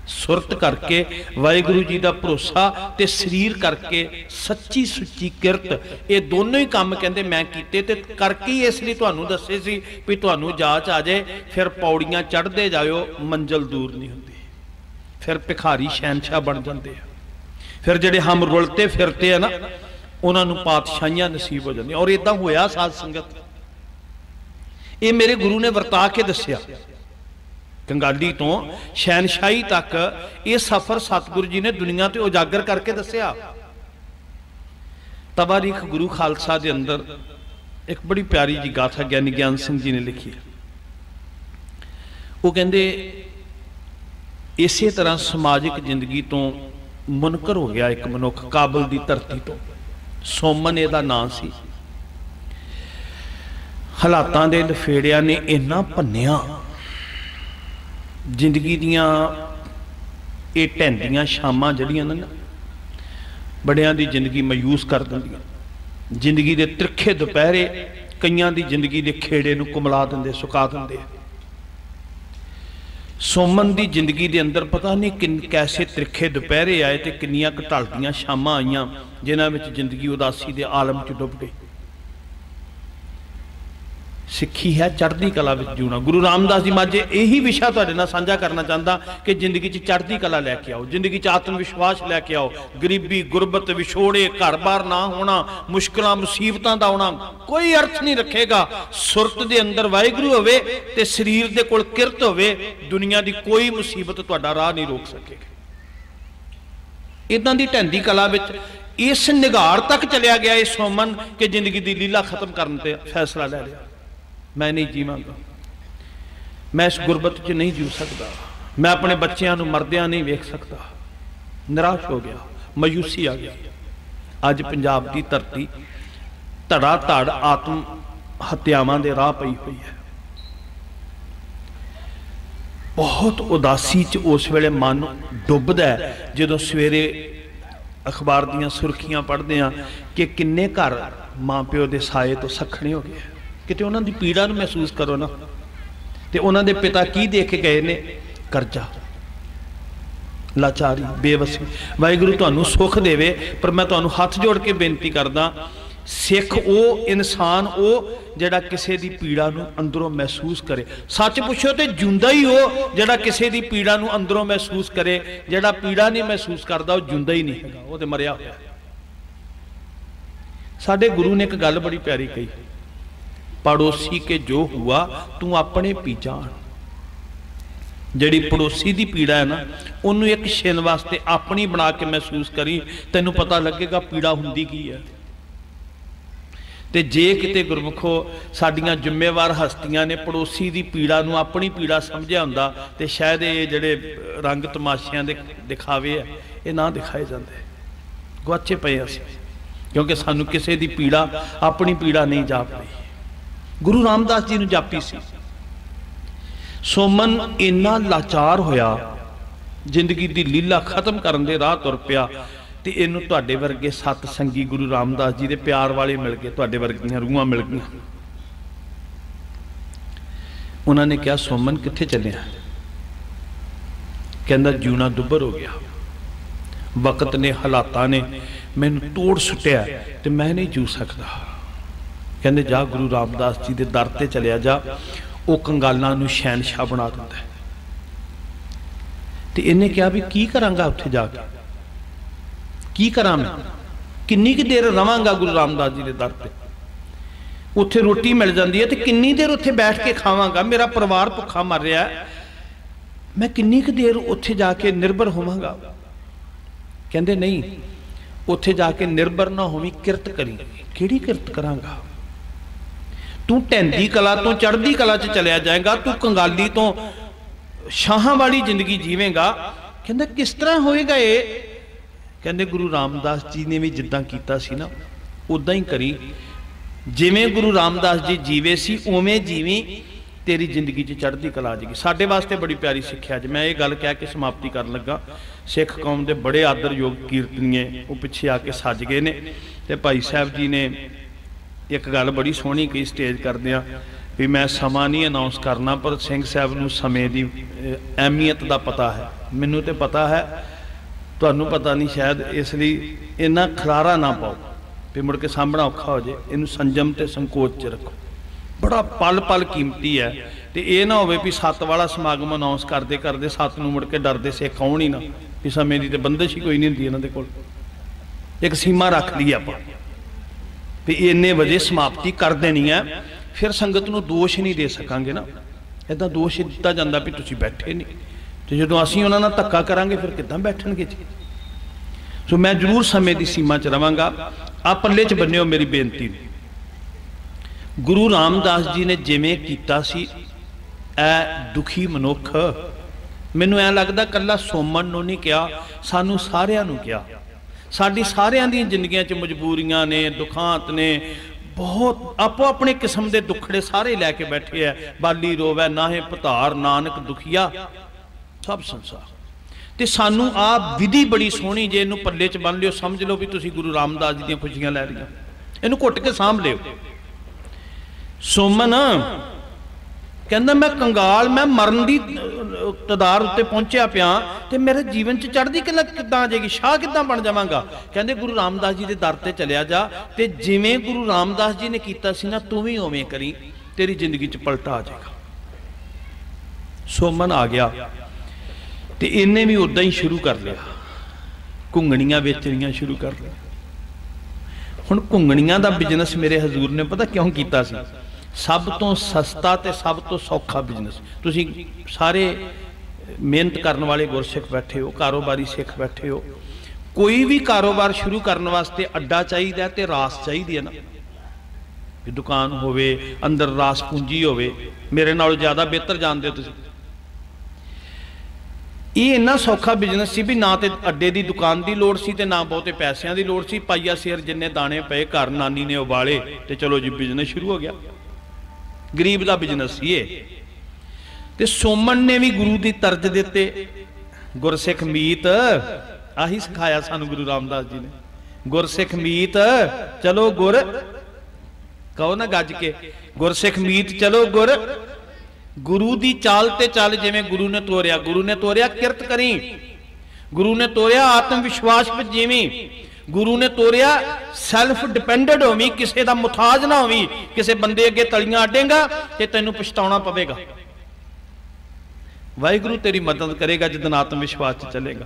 ਸੁਰਤ ਕਰਕੇ, ਵਾਹਿਗੁਰੂ ਜੀ ਦਾ ਭਰੋਸਾ ਤੇ ਸਰੀਰ ਕਰਕੇ, ਸੱਚੀ ਸੁੱਚੀ ਕਿਰਤ, ਇਹ ਦੋਨੋਂ ਹੀ ਕੰਮ ਕਹਿੰਦੇ ਮੈਂ ਕੀਤੇ ਤੇ ਕਰਕੇ ਹੀ ਇਸ ਲਈ ਤੁਹਾਨੂੰ ਦੱਸੇ ਸੀ ਵੀ ਤੁਹਾਨੂੰ ਜਾਚ ਆ ਜਾਏ, ਫਿਰ ਪੌੜੀਆਂ ਚੜ੍ਹਦੇ ਜਾਇਓ, ਮੰਜ਼ਲ ਦੂਰ ਨਹੀਂ ਹੁੰਦੀ। ਫਿਰ ਭਿਖਾਰੀ ਸ਼ਹਿਨशाह ਬਣ ਜਾਂਦੇ ਆ। ਫਿਰ ਜਿਹੜੇ ਹਮ ਰੁਲਤੇ ਫਿਰਤੇ ਆ ਨਾ, ਉਹਨਾਂ ਨੂੰ ਪਾਤਸ਼ਾਹੀਆਂ ਨਸੀਬ ਹੋ ਜਾਂਦੀਆਂ। ਔਰ ਇਦਾਂ ਹੋਇਆ ਸਾਧ ਸੰਗਤ। ਇਹ ਮੇਰੇ ਗੁਰੂ ਨੇ ਵਰਤਾ ਕੇ ਦੱਸਿਆ। ਕੰਗਾਲੀ ਤੋਂ ਸ਼ੈਨਸ਼ਾਹੀ ਤੱਕ ਇਹ ਸਫ਼ਰ ਸਤਿਗੁਰੂ ਜੀ ਨੇ ਦੁਨੀਆ ਤੇ ਉਜਾਗਰ ਕਰਕੇ ਦੱਸਿਆ। ਤਵਾਰੀਖ ਗੁਰੂ ਖਾਲਸਾ ਦੇ ਅੰਦਰ ਇੱਕ ਬੜੀ ਪਿਆਰੀ ਜੀ ਗਾਥਾ ਗਿਆਨੀ ਗਿਆਨ ਸਿੰਘ ਜੀ ਨੇ ਲਿਖੀ ਹੈ। ਉਹ ਕਹਿੰਦੇ ਇਸੇ ਤਰ੍ਹਾਂ ਸਮਾਜਿਕ ਜ਼ਿੰਦਗੀ ਤੋਂ ਮੁਨਕਰ ਹੋ ਗਿਆ ਇੱਕ ਮਨੁੱਖ ਕਾਬਲ ਦੀ ਧਰਤੀ ਤੋਂ। ਸੋਮਨ ਇਹਦਾ ਨਾਂ ਸੀ। ਹਾਲਾਤਾਂ ਦੇ ਲਫੇੜਿਆਂ ਨੇ ਇੰਨਾ ਭੰਨਿਆ। ਜ਼ਿੰਦਗੀ ਦੀਆਂ ਇਹ ਢੈਂਦੀਆਂ ਸ਼ਾਮਾਂ ਜਿਹੜੀਆਂ ਨੇ ਨਾ, ਬੜਿਆਂ ਦੀ ਜ਼ਿੰਦਗੀ ਮਾਯੂਸ ਕਰ ਦਿੰਦੀਆਂ। ਜ਼ਿੰਦਗੀ ਦੇ ਤ੍ਰਿਖੇ ਦੁਪਹਿਰੇ ਕਈਆਂ ਦੀ ਜ਼ਿੰਦਗੀ ਦੇ ਖੇੜੇ ਨੂੰ ਕੁਮਲਾ ਦਿੰਦੇ, ਸੁਕਾ ਦਿੰਦੇ। ਸੋਮਨ ਦੀ ਜ਼ਿੰਦਗੀ ਦੇ ਅੰਦਰ ਪਤਾ ਨਹੀਂ ਕਿੰਨ ਕੈਸੇ ਤ੍ਰਿਖੇ ਦੁਪਹਿਰੇ ਆਏ ਤੇ ਕਿੰਨੀਆਂ ਘਟਲਦੀਆਂ ਸ਼ਾਮਾਂ ਆਈਆਂ, ਜਿਨ੍ਹਾਂ ਵਿੱਚ ਜ਼ਿੰਦਗੀ ਉਦਾਸੀ ਦੇ ਆਲਮ 'ਚ ਡੁੱਬ ਗਈ। ਸਿੱਖੀ ਹੈ, ਚੜ੍ਹਦੀ ਕਲਾ ਵਿੱਚ ਜੂਣਾ ਗੁਰੂ ਰਾਮਦਾਸ ਜੀ ਮਾਝੇ ਇਹੀ ਵਿਸ਼ਾ ਤੁਹਾਡੇ ਨਾਲ ਸਾਂਝਾ ਕਰਨਾ ਚਾਹੁੰਦਾ ਕਿ ਜ਼ਿੰਦਗੀ 'ਚ ਚੜ੍ਹਦੀ ਕਲਾ ਲੈ ਕੇ ਆਓ, ਜ਼ਿੰਦਗੀ 'ਚ ਆਤਮ ਵਿਸ਼ਵਾਸ ਲੈ ਕੇ ਆਓ, ਗਰੀਬੀ, ਗੁਰਬਤ, ਵਿਛੋੜੇ ਘਰ-ਬਾਰ ਨਾ ਹੋਣਾ, ਮੁਸ਼ਕਲਾਂ, ਮੁਸੀਬਤਾਂ ਦਾ ਆਉਣਾ, ਕੋਈ ਅਰਥ ਨਹੀਂ ਰੱਖੇਗਾ। ਸੁਰਤ ਦੇ ਅੰਦਰ ਵਾਹਿਗੁਰੂ ਹੋਵੇ ਤੇ ਸਰੀਰ ਦੇ ਕੋਲ ਕਿਰਤ ਹੋਵੇ, ਦੁਨੀਆ ਦੀ ਕੋਈ ਮੁਸੀਬਤ ਤੁਹਾਡਾ ਰਾਹ ਨਹੀਂ ਰੋਕ ਸਕੇਗੀ। ਇਦਾਂ ਦੀ ਢੈਂਦੀ ਕਲਾ ਵਿੱਚ ਇਸ ਨਿਗਾਰ ਤੱਕ ਚਲਿਆ ਗਿਆ ਇਹ ਸੋਮਨ ਕਿ ਜ਼ਿੰਦਗੀ ਦੀ ਲੀਲਾ ਖਤਮ ਕਰਨ ਤੇ ਫੈਸਲਾ ਲੈ ਲਿਆ। ਮੈਂ ਨਹੀਂ ਜੀਵਾਂਗਾ। ਮੈਂ ਇਸ ਗੁਰਬਤ 'ਚ ਨਹੀਂ ਜੂ ਸਕਦਾ। ਮੈਂ ਆਪਣੇ ਬੱਚਿਆਂ ਨੂੰ ਮਰਦਿਆਂ ਨਹੀਂ ਵੇਖ ਸਕਦਾ। ਨਿਰਾਸ਼ ਹੋ ਗਿਆ। ਮਾਯੂਸੀ ਆ ਗਈ ਅੱਜ ਪੰਜਾਬ ਦੀ ਧਰਤੀ ਧੜਾ ਧੜ ਆਤਮ ਹੱਤਿਆਵਾਂ ਦੇ ਰਾਹ ਪਈ ਹੋਈ ਹੈ। ਬਹੁਤ ਉਦਾਸੀ 'ਚ ਉਸ ਵੇਲੇ ਮਨ ਡੁੱਬਦਾ ਹੈ, ਜਦੋਂ ਸਵੇਰੇ ਅਖਬਾਰ ਦੀਆਂ ਸੁਰਖੀਆਂ ਪੜ੍ਹਦੇ ਆ ਕਿ ਕਿੰਨੇ ਘਰ ਮਾਪਿਓ ਦੇ ਸਾਏ ਤੋਂ ਸਖਣੇ ਹੋ ਗਏ। ਕਿਤੇ ਉਹਨਾਂ ਦੀ ਪੀੜਾ ਨੂੰ ਮਹਿਸੂਸ ਕਰੋ ਨਾ। ਤੇ ਉਹਨਾਂ ਦੇ ਪਿਤਾ ਕੀ ਦੇ ਕੇ ਗਏ ਨੇ? ਕਰਜ਼ਾ। ਲਾਚਾਰੀ, ਬੇਵਸੀ। ਵਾਹਿਗੁਰੂ ਤੁਹਾਨੂੰ ਸੁੱਖ ਦੇਵੇ, ਪਰ ਮੈਂ ਤੁਹਾਨੂੰ ਹੱਥ ਜੋੜ ਕੇ ਬੇਨਤੀ ਕਰਦਾ, ਸਿੱਖ ਉਹ ਇਨਸਾਨ, ਉਹ ਜਿਹੜਾ ਕਿਸੇ ਦੀ ਪੀੜਾ ਨੂੰ ਅੰਦਰੋਂ ਮਹਿਸੂਸ ਕਰੇ। ਸੱਚ ਪੁੱਛੋ ਤੇ ਜੁੰਦਾ ਹੀ ਉਹ ਜਿਹੜਾ ਕਿਸੇ ਦੀ ਪੀੜਾ ਨੂੰ ਅੰਦਰੋਂ ਮਹਿਸੂਸ ਕਰੇ। ਜਿਹੜਾ ਪੀੜਾ ਨਹੀਂ ਮਹਿਸੂਸ ਕਰਦਾ, ਉਹ ਜੁੰਦਾ ਹੀ ਨਹੀਂ ਹੈਗਾ, ਉਹ ਤੇ ਮਰਿਆ ਹੋਇਆ। ਸਾਡੇ ਗੁਰੂ ਨੇ ਇੱਕ ਗੱਲ ਬੜੀ ਪਿਆਰੀ ਕਹੀ। ਪੜੋਸੀ ਕੇ ਜੋ ਹੁਆ ਤੂੰ ਆਪਣੇ ਪੀ ਜਾਣ ਜਿਹੜੀ ਪੜੋਸੀ ਦੀ ਪੀੜਾ ਹੈ ਨਾ ਉਹਨੂੰ ਇੱਕ ਛਿਨ ਵਾਸਤੇ ਆਪਣੀ ਬਣਾ ਕੇ ਮਹਿਸੂਸ ਕਰੀ ਤੈਨੂੰ ਪਤਾ ਲੱਗੇਗਾ ਪੀੜਾ ਹੁੰਦੀ ਕੀ ਹੈ ਤੇ ਜੇ ਕਿਤੇ ਗੁਰਮੁਖੋ ਸਾਡੀਆਂ ਜ਼ਿੰਮੇਵਾਰ ਹਸਤੀਆਂ ਨੇ ਪੜੋਸੀ ਦੀ ਪੀੜਾ ਨੂੰ ਆਪਣੀ ਪੀੜਾ ਸਮਝਿਆ ਹੁੰਦਾ ਤੇ ਸ਼ਾਇਦ ਇਹ ਜਿਹੜੇ ਰੰਗ ਤਮਾਸ਼ਿਆਂ ਦੇ ਦਿਖਾਵੇ ਆ ਇਹ ਨਾ ਦਿਖਾਏ ਜਾਂਦੇ ਗੁਆਚੇ ਪਏ ਅਸੀਂ ਕਿਉਂਕਿ ਸਾਨੂੰ ਕਿਸੇ ਦੀ ਪੀੜਾ ਆਪਣੀ ਪੀੜਾ ਨਹੀਂ ਜਾਪਦੀ ਗੁਰੂ ਰਾਮਦਾਸ ਜੀ ਨੂੰ ਜਾਪੀ ਸੀ। ਸੋਮਨ ਇੰਨਾ ਲਾਚਾਰ ਹੋਇਆ, ਜ਼ਿੰਦਗੀ ਦੀ ਲੀਲਾ ਖਤਮ ਕਰਨ ਦੇ ਰਾਹ ਤੁਰ ਪਿਆ ਤੇ ਇਹਨੂੰ ਤੁਹਾਡੇ ਵਰਗੇ ਸਤ ਸੰਗੀ ਗੁਰੂ ਰਾਮਦਾਸ ਜੀ ਦੇ ਪਿਆਰ ਵਾਲੇ ਮਿਲ ਗਏ, ਤੁਹਾਡੇ ਵਰਗੀਆਂ ਰੂਹਾਂ ਮਿਲ ਗਈਆਂ। ਉਹਨਾਂ ਨੇ ਕਿਹਾ ਸੋਮਨ ਕਿੱਥੇ ਚੱਲਿਆ? ਕਹਿੰਦਾ ਜੂਣਾ ਦੁੱਬਰ ਹੋ ਗਿਆ। ਵਕਤ ਨੇ ਹਾਲਾਤਾਂ ਨੇ ਮੈਨੂੰ ਤੋੜ ਸੁੱਟਿਆ ਤੇ ਮੈਂ ਨਹੀਂ ਜੂ ਸਕਦਾ। ਕਹਿੰਦੇ ਜਾ ਗੁਰੂ ਰਾਮਦਾਸ ਜੀ ਦੇ ਦਰ ਤੇ ਚਲਿਆ ਜਾ, ਉਹ ਕੰਗਾਲਾਂ ਨੂੰ ਸ਼ੈਨਸ਼ਾਹ ਬਣਾ ਦਿੰਦਾ ਤੇ ਇਹਨੇ ਕਿਹਾ ਵੀ ਕੀ ਕਰਾਂਗਾ ਉੱਥੇ ਜਾ ਕੇ? ਕੀ ਕਰਾਂ ਮੈਂ? ਕਿੰਨੀ ਕੁ ਦੇਰ ਰਵਾਂਗਾ ਗੁਰੂ ਰਾਮਦਾਸ ਜੀ ਦੇ ਦਰ ਤੇ? ਉੱਥੇ ਰੋਟੀ ਮਿਲ ਜਾਂਦੀ ਹੈ ਤੇ ਕਿੰਨੀ ਦੇਰ ਉੱਥੇ ਬੈਠ ਕੇ ਖਾਵਾਂਗਾ? ਮੇਰਾ ਪਰਿਵਾਰ ਭੁੱਖਾ ਮਰ ਰਿਹਾ ਮੈਂ ਕਿੰਨੀ ਕੁ ਦੇਰ ਉੱਥੇ ਜਾ ਕੇ ਨਿਰਭਰ ਹੋਵਾਂਗਾ? ਕਹਿੰਦੇ ਨਹੀਂ, ਉੱਥੇ ਜਾ ਕੇ ਨਿਰਭਰ ਨਾ ਹੋਵੀਂ, ਕਿਰਤ ਕਰੀ। ਕਿਹੜੀ ਕਿਰਤ ਕਰਾਂਗਾ? ਤੂੰ ਢੈਂਦੀ ਕਲਾ ਤੋਂ ਚੜ੍ਹਦੀ ਕਲਾ 'ਚ ਚਲਿਆ ਜਾਏਗਾ ਤੂੰ ਕੰਗਾਲੀ ਤੋਂ ਸ਼ਾਹਾਂ ਵਾਲੀ ਜ਼ਿੰਦਗੀ ਜੀਵੇਂਗਾ। ਕਹਿੰਦਾ ਕਿਸ ਤਰ੍ਹਾਂ ਹੋਏਗਾ ਇਹ? ਕਹਿੰਦੇ ਗੁਰੂ ਰਾਮਦਾਸ ਜੀ ਨੇ ਵੀ ਜਿੱਦਾਂ ਕੀਤਾ ਸੀ ਨਾ ਉਦਾਂ ਹੀ ਕਰੀ। ਜਿਵੇਂ ਗੁਰੂ ਰਾਮਦਾਸ ਜੀ ਜੀਵੇ ਸੀ ਉਵੇਂ ਜੀਵੀ ਤੇਰੀ ਜ਼ਿੰਦਗੀ 'ਚ ਚੜ੍ਹਦੀ ਕਲਾ ਆ ਜਾਏਗੀ। ਸਾਡੇ ਵਾਸਤੇ ਬੜੀ ਪਿਆਰੀ ਸਿੱਖਿਆ ਅੱਜ ਮੈਂ ਇਹ ਗੱਲ ਕਹਿ ਕੇ ਸਮਾਪਤੀ ਕਰਨ ਲੱਗਾ। ਸਿੱਖ ਕੌਮ ਦੇ ਬੜੇ ਆਦਰਯੋਗ ਕੀਰਤਨੀਏ ਉਹ ਪਿੱਛੇ ਆ ਕੇ ਸੱਜ ਗਏ ਨੇ ਤੇ ਭਾਈ ਸਾਹਿਬ ਜੀ ਨੇ ਇੱਕ ਗੱਲ ਬੜੀ ਸੋਹਣੀ ਕਹੀ ਸਟੇਜ ਕਰਦੇ ਆ ਵੀ ਮੈਂ ਸਮਾਂ ਨਹੀਂ ਅਨਾਉਂਸ ਕਰਨਾ, ਪਰ ਸਿੰਘ ਸਾਹਿਬ ਨੂੰ ਸਮੇਂ ਦੀ ਅਹਿਮੀਅਤ ਦਾ ਪਤਾ ਹੈ। ਮੈਨੂੰ ਤੇ ਪਤਾ ਹੈ, ਤੁਹਾਨੂੰ ਪਤਾ ਨਹੀਂ ਸ਼ਾਇਦ, ਇਸ ਲਈ ਇੰਨਾ ਖਲਾਰਾ ਨਾ ਪਾਓ ਵੀ ਮੁੜ ਕੇ ਸਾਹਮਣਾ ਔਖਾ ਹੋ ਜੇ ਇਹਨੂੰ ਸੰਜਮ ਤੇ ਸੰਕੋਚ ਚ ਰੱਖੋ। ਬੜਾ ਪਲ ਪਲ ਕੀਮਤੀ ਹੈ। ਤੇ ਇਹ ਨਾ ਹੋਵੇ ਵੀ ਸੱਤ ਵਾਲਾ ਸਮਾਗਮ ਅਨਾਉਂਸ ਕਰਦੇ ਕਰਦੇ ਸੱਤ ਨੂੰ ਮੁੜ ਕੇ ਡਰਦੇ ਸਿੱਖ ਆਉਣ ਹੀ ਨਾ। ਵੀ ਸਮੇਂ ਦੀ ਤੇ ਬੰਦਸ਼ ਹੀ ਕੋਈ ਨਹੀਂ ਹੁੰਦੀ ਇਹਨਾਂ ਦੇ ਕੋਲ। ਇੱਕ ਸੀਮਾ ਰੱਖ ਲਈ ਆਪਾਂ। ਵੀ ਇੰਨੇ ਵਜੇ ਸਮਾਪਤੀ ਕਰ ਦੇਣੀ ਹੈ, ਫਿਰ ਸੰਗਤ ਨੂੰ ਦੋਸ਼ ਨਹੀਂ ਦੇ ਸਕਾਂਗੇ ਨਾ। ਇਦਾਂ ਦੋਸ਼ ਦਿੱਤਾ ਜਾਂਦਾ ਵੀ ਤੁਸੀਂ ਬੈਠੇ ਨਹੀਂ। ਤੇ ਜਦੋਂ ਅਸੀਂ ਉਹਨਾਂ ਨਾਲ ਧੱਕਾ ਕਰਾਂਗੇ, ਫਿਰ ਕਿੱਦਾਂ ਬੈਠਣਗੇ ਜੀ? ਸੋ ਮੈਂ ਜ਼ਰੂਰ ਸਮੇਂ ਦੀ ਸੀਮਾ 'ਚ ਰਵਾਂਗਾ। ਆ ਪੱਲੇ 'ਚ ਬੰਨਿਓ ਮੇਰੀ ਬੇਨਤੀ। ਗੁਰੂ ਰਾਮਦਾਸ ਜੀ ਨੇ ਜਿਵੇਂ ਕੀਤਾ ਸੀ, ਐ ਦੁਖੀ ਮਨੁੱਖ। ਮੈਨੂੰ ਐ ਲੱਗਦਾ ਕੱਲਾ ਸੋਮਨ ਨੂੰ ਨਹੀਂ ਕਿਹਾ, ਸਾਨੂੰ ਸਾਰਿਆਂ ਨੂੰ ਕਿਹਾ। ਸਾਡੀ ਸਾਰਿਆਂ ਦੀਆਂ ਜ਼ਿੰਦਗੀਆਂ 'ਚ ਮਜਬੂਰੀਆਂ ਨੇ ਦੁਖਾਂਤ ਨੇ ਬਹੁਤ ਆਪੋ ਆਪਣੇ ਕਿਸਮ ਦੇ ਦੁੱਖੜੇ ਸਾਰੇ ਲੈ ਕੇ ਬੈਠੇ ਐ ਬਾਲੀ ਰੋਵੈ ਨਾਹੇ ਪਧਾਰ ਨਾਨਕ ਦੁਖੀਆ ਸਭ ਸੰਸਾਰ। ਤੇ ਸਾਨੂੰ ਆ ਵਿਧੀ ਬੜੀ ਸੋਹਣੀ ਜੇ ਇਹਨੂੰ ਪੱਲੇ 'ਚ ਬੰਨ ਲਿਓ ਸਮਝ ਲਓ ਵੀ ਤੁਸੀਂ ਗੁਰੂ ਰਾਮਦਾਸ ਜੀ ਦੀਆਂ ਖੁਸ਼ੀਆਂ ਲੈ ਰਹੀਆਂ। ਇਹਨੂੰ ਘੁੱਟ ਕੇ ਸਾਂਭ ਲਿਓ। ਸੋਮਨ ਕਹਿੰਦਾ, ਮੈਂ ਕੰਗਾਲ, ਮੈਂ ਮਰਨ ਦੀ ਤਦਾਰ ਉੱਤੇ ਪਹੁੰਚਿਆ ਪਿਆ ਤੇ ਮੇਰੇ ਜੀਵਨ 'ਚ ਚੜ੍ਹਦੀ ਕਲਾ ਕਿੱਦਾਂ ਆ ਜਾਏਗੀ? ਸ਼ਾਹ ਕਿੱਦਾਂ ਬਣ ਜਾਵਾਂਗਾ? ਕਹਿੰਦੇ, ਗੁਰੂ ਰਾਮਦਾਸ ਜੀ ਦੇ ਦਰ ਤੇ ਚਲਿਆ ਜਾ ਤੇ ਜਿਵੇਂ ਗੁਰੂ ਰਾਮਦਾਸ ਜੀ ਨੇ ਕੀਤਾ ਸੀ ਨਾ, ਤੂੰ ਵੀ ਉਵੇਂ ਕਰੀ, ਤੇਰੀ ਜ਼ਿੰਦਗੀ 'ਚ ਪਲਟਾ ਆ ਜਾਏਗਾ। ਸੋਮਨ ਆ ਗਿਆ ਤੇ ਇਹਨੇ ਵੀ ਉਦਾਂ ਹੀ ਸ਼ੁਰੂ ਕਰ ਲਿਆ। ਘੁੰਗਣੀਆਂ ਵੇਚਣੀਆਂ ਸ਼ੁਰੂ ਕਰ ਲਿਆ। ਹੁਣ ਘੁੰਗਣੀਆਂ ਦਾ ਬਿਜ਼ਨਸ ਮੇਰੇ ਹਜ਼ੂਰ ਨੇ ਪਤਾ ਕਿਉਂ ਕੀਤਾ ਸੀ? ਸਭ ਤੋਂ ਸਸਤਾ ਤੇ ਸਭ ਤੋਂ ਸੌਖਾ ਬਿਜ਼ਨਸ ਤੁਸੀਂ ਸਾਰੇ ਮਿਹਨਤ ਕਰਨ ਵਾਲੇ ਗੁਰਸਿੱਖ ਬੈਠੇ ਹੋ, ਕਾਰੋਬਾਰੀ ਸਿੱਖ ਬੈਠੇ ਹੋ। ਕੋਈ ਵੀ ਕਾਰੋਬਾਰ ਸ਼ੁਰੂ ਕਰਨ ਵਾਸਤੇ ਅੱਡਾ ਚਾਹੀਦਾ ਤੇ ਰਾਸ ਚਾਹੀਦੀ ਹੈ ਨਾ। ਕਿ ਦੁਕਾਨ ਹੋਵੇ, ਅੰਦਰ ਰਾਸ ਪੂੰਜੀ ਹੋਵੇ, ਮੇਰੇ ਨਾਲੋਂ ਜ਼ਿਆਦਾ ਬਿਹਤਰ ਜਾਣਦੇ ਹੋ ਤੁਸੀਂ। ਇਹ ਇੰਨਾ ਸੌਖਾ ਬਿਜ਼ਨਸ ਸੀ ਵੀ ਨਾ ਤੇ ਅੱਡੇ ਦੀ ਦੁਕਾਨ ਦੀ ਲੋੜ ਸੀ ਤੇ ਨਾ ਬਹੁਤੇ ਪੈਸਿਆਂ ਦੀ ਲੋੜ ਸੀ। ਪਾਈਆ ਸ਼ੇਰ ਜਿੰਨੇ ਦਾਣੇ ਪਏ ਘਰ, ਨਾਨੀ ਨੇ ਉਬਾਲੇ ਤੇ ਚਲੋ ਜੀ ਬਿਜ਼ਨਸ ਸ਼ੁਰੂ ਹੋ ਗਿਆ। ਗਰੀਬ ਦਾ ਬਿਜ਼ਨਸ ਸੀ ਇਹ। ਤੇ ਸੋਮਨ ਨੇ ਵੀ ਗੁਰੂ ਦੀ ਤਰਜ ਦਿੱਤੇ ਗੁਰਸਿੱਖ ਮੀਤ, ਆਹੀ ਸਿਖਾਇਆ ਸਾਨੂੰ ਗੁਰੂ ਰਾਮਦਾਸ ਜੀ ਨੇ। ਗੁਰਸਿੱਖ ਮੀਤ, ਚਲੋ ਗੁਰ, ਕਹੋ ਨਾ ਗੱਜ ਕੇ, ਗੁਰਸਿੱਖ ਮੀਤ, ਚਲੋ ਗੁਰ। ਗੁਰੂ ਦੀ ਚਾਲ ਤੇ ਚੱਲ ਜਿਵੇਂ ਗੁਰੂ ਨੇ ਤੋਰਿਆ, ਗੁਰੂ ਨੇ ਤੋਰਿਆ ਕਿਰਤ ਕਰੀ। ਗੁਰੂ ਨੇ ਤੋਰਿਆ ਆਤਮ ਵਿਸ਼ਵਾਸ ਵਿੱਚ ਜੀਵੀਂ ਗੁਰੂ ਨੇ ਤੋਰਿਆ ਸੈਲਫ ਡਿਪੈਂਡੈਂਟ ਹੋਵੀਂ, ਕਿਸੇ ਦਾ ਮੁਤਾਜ ਨਾ ਹੋਵੀਂ, ਕਿਸੇ ਬੰਦੇ ਅੱਗੇ ਤਲੀਆਂ ਅੱਡੇਗਾ ਤੇ ਤੈਨੂੰ ਪਛਤਾਉਣਾ ਪਵੇਗਾ। ਵਾਹਿਗੁਰੂ ਤੇਰੀ ਮਦਦ ਕਰੇਗਾ ਜਦੋਂ ਆਤਮ ਵਿਸ਼ਵਾਸ ਚ ਚੱਲੇਗਾ।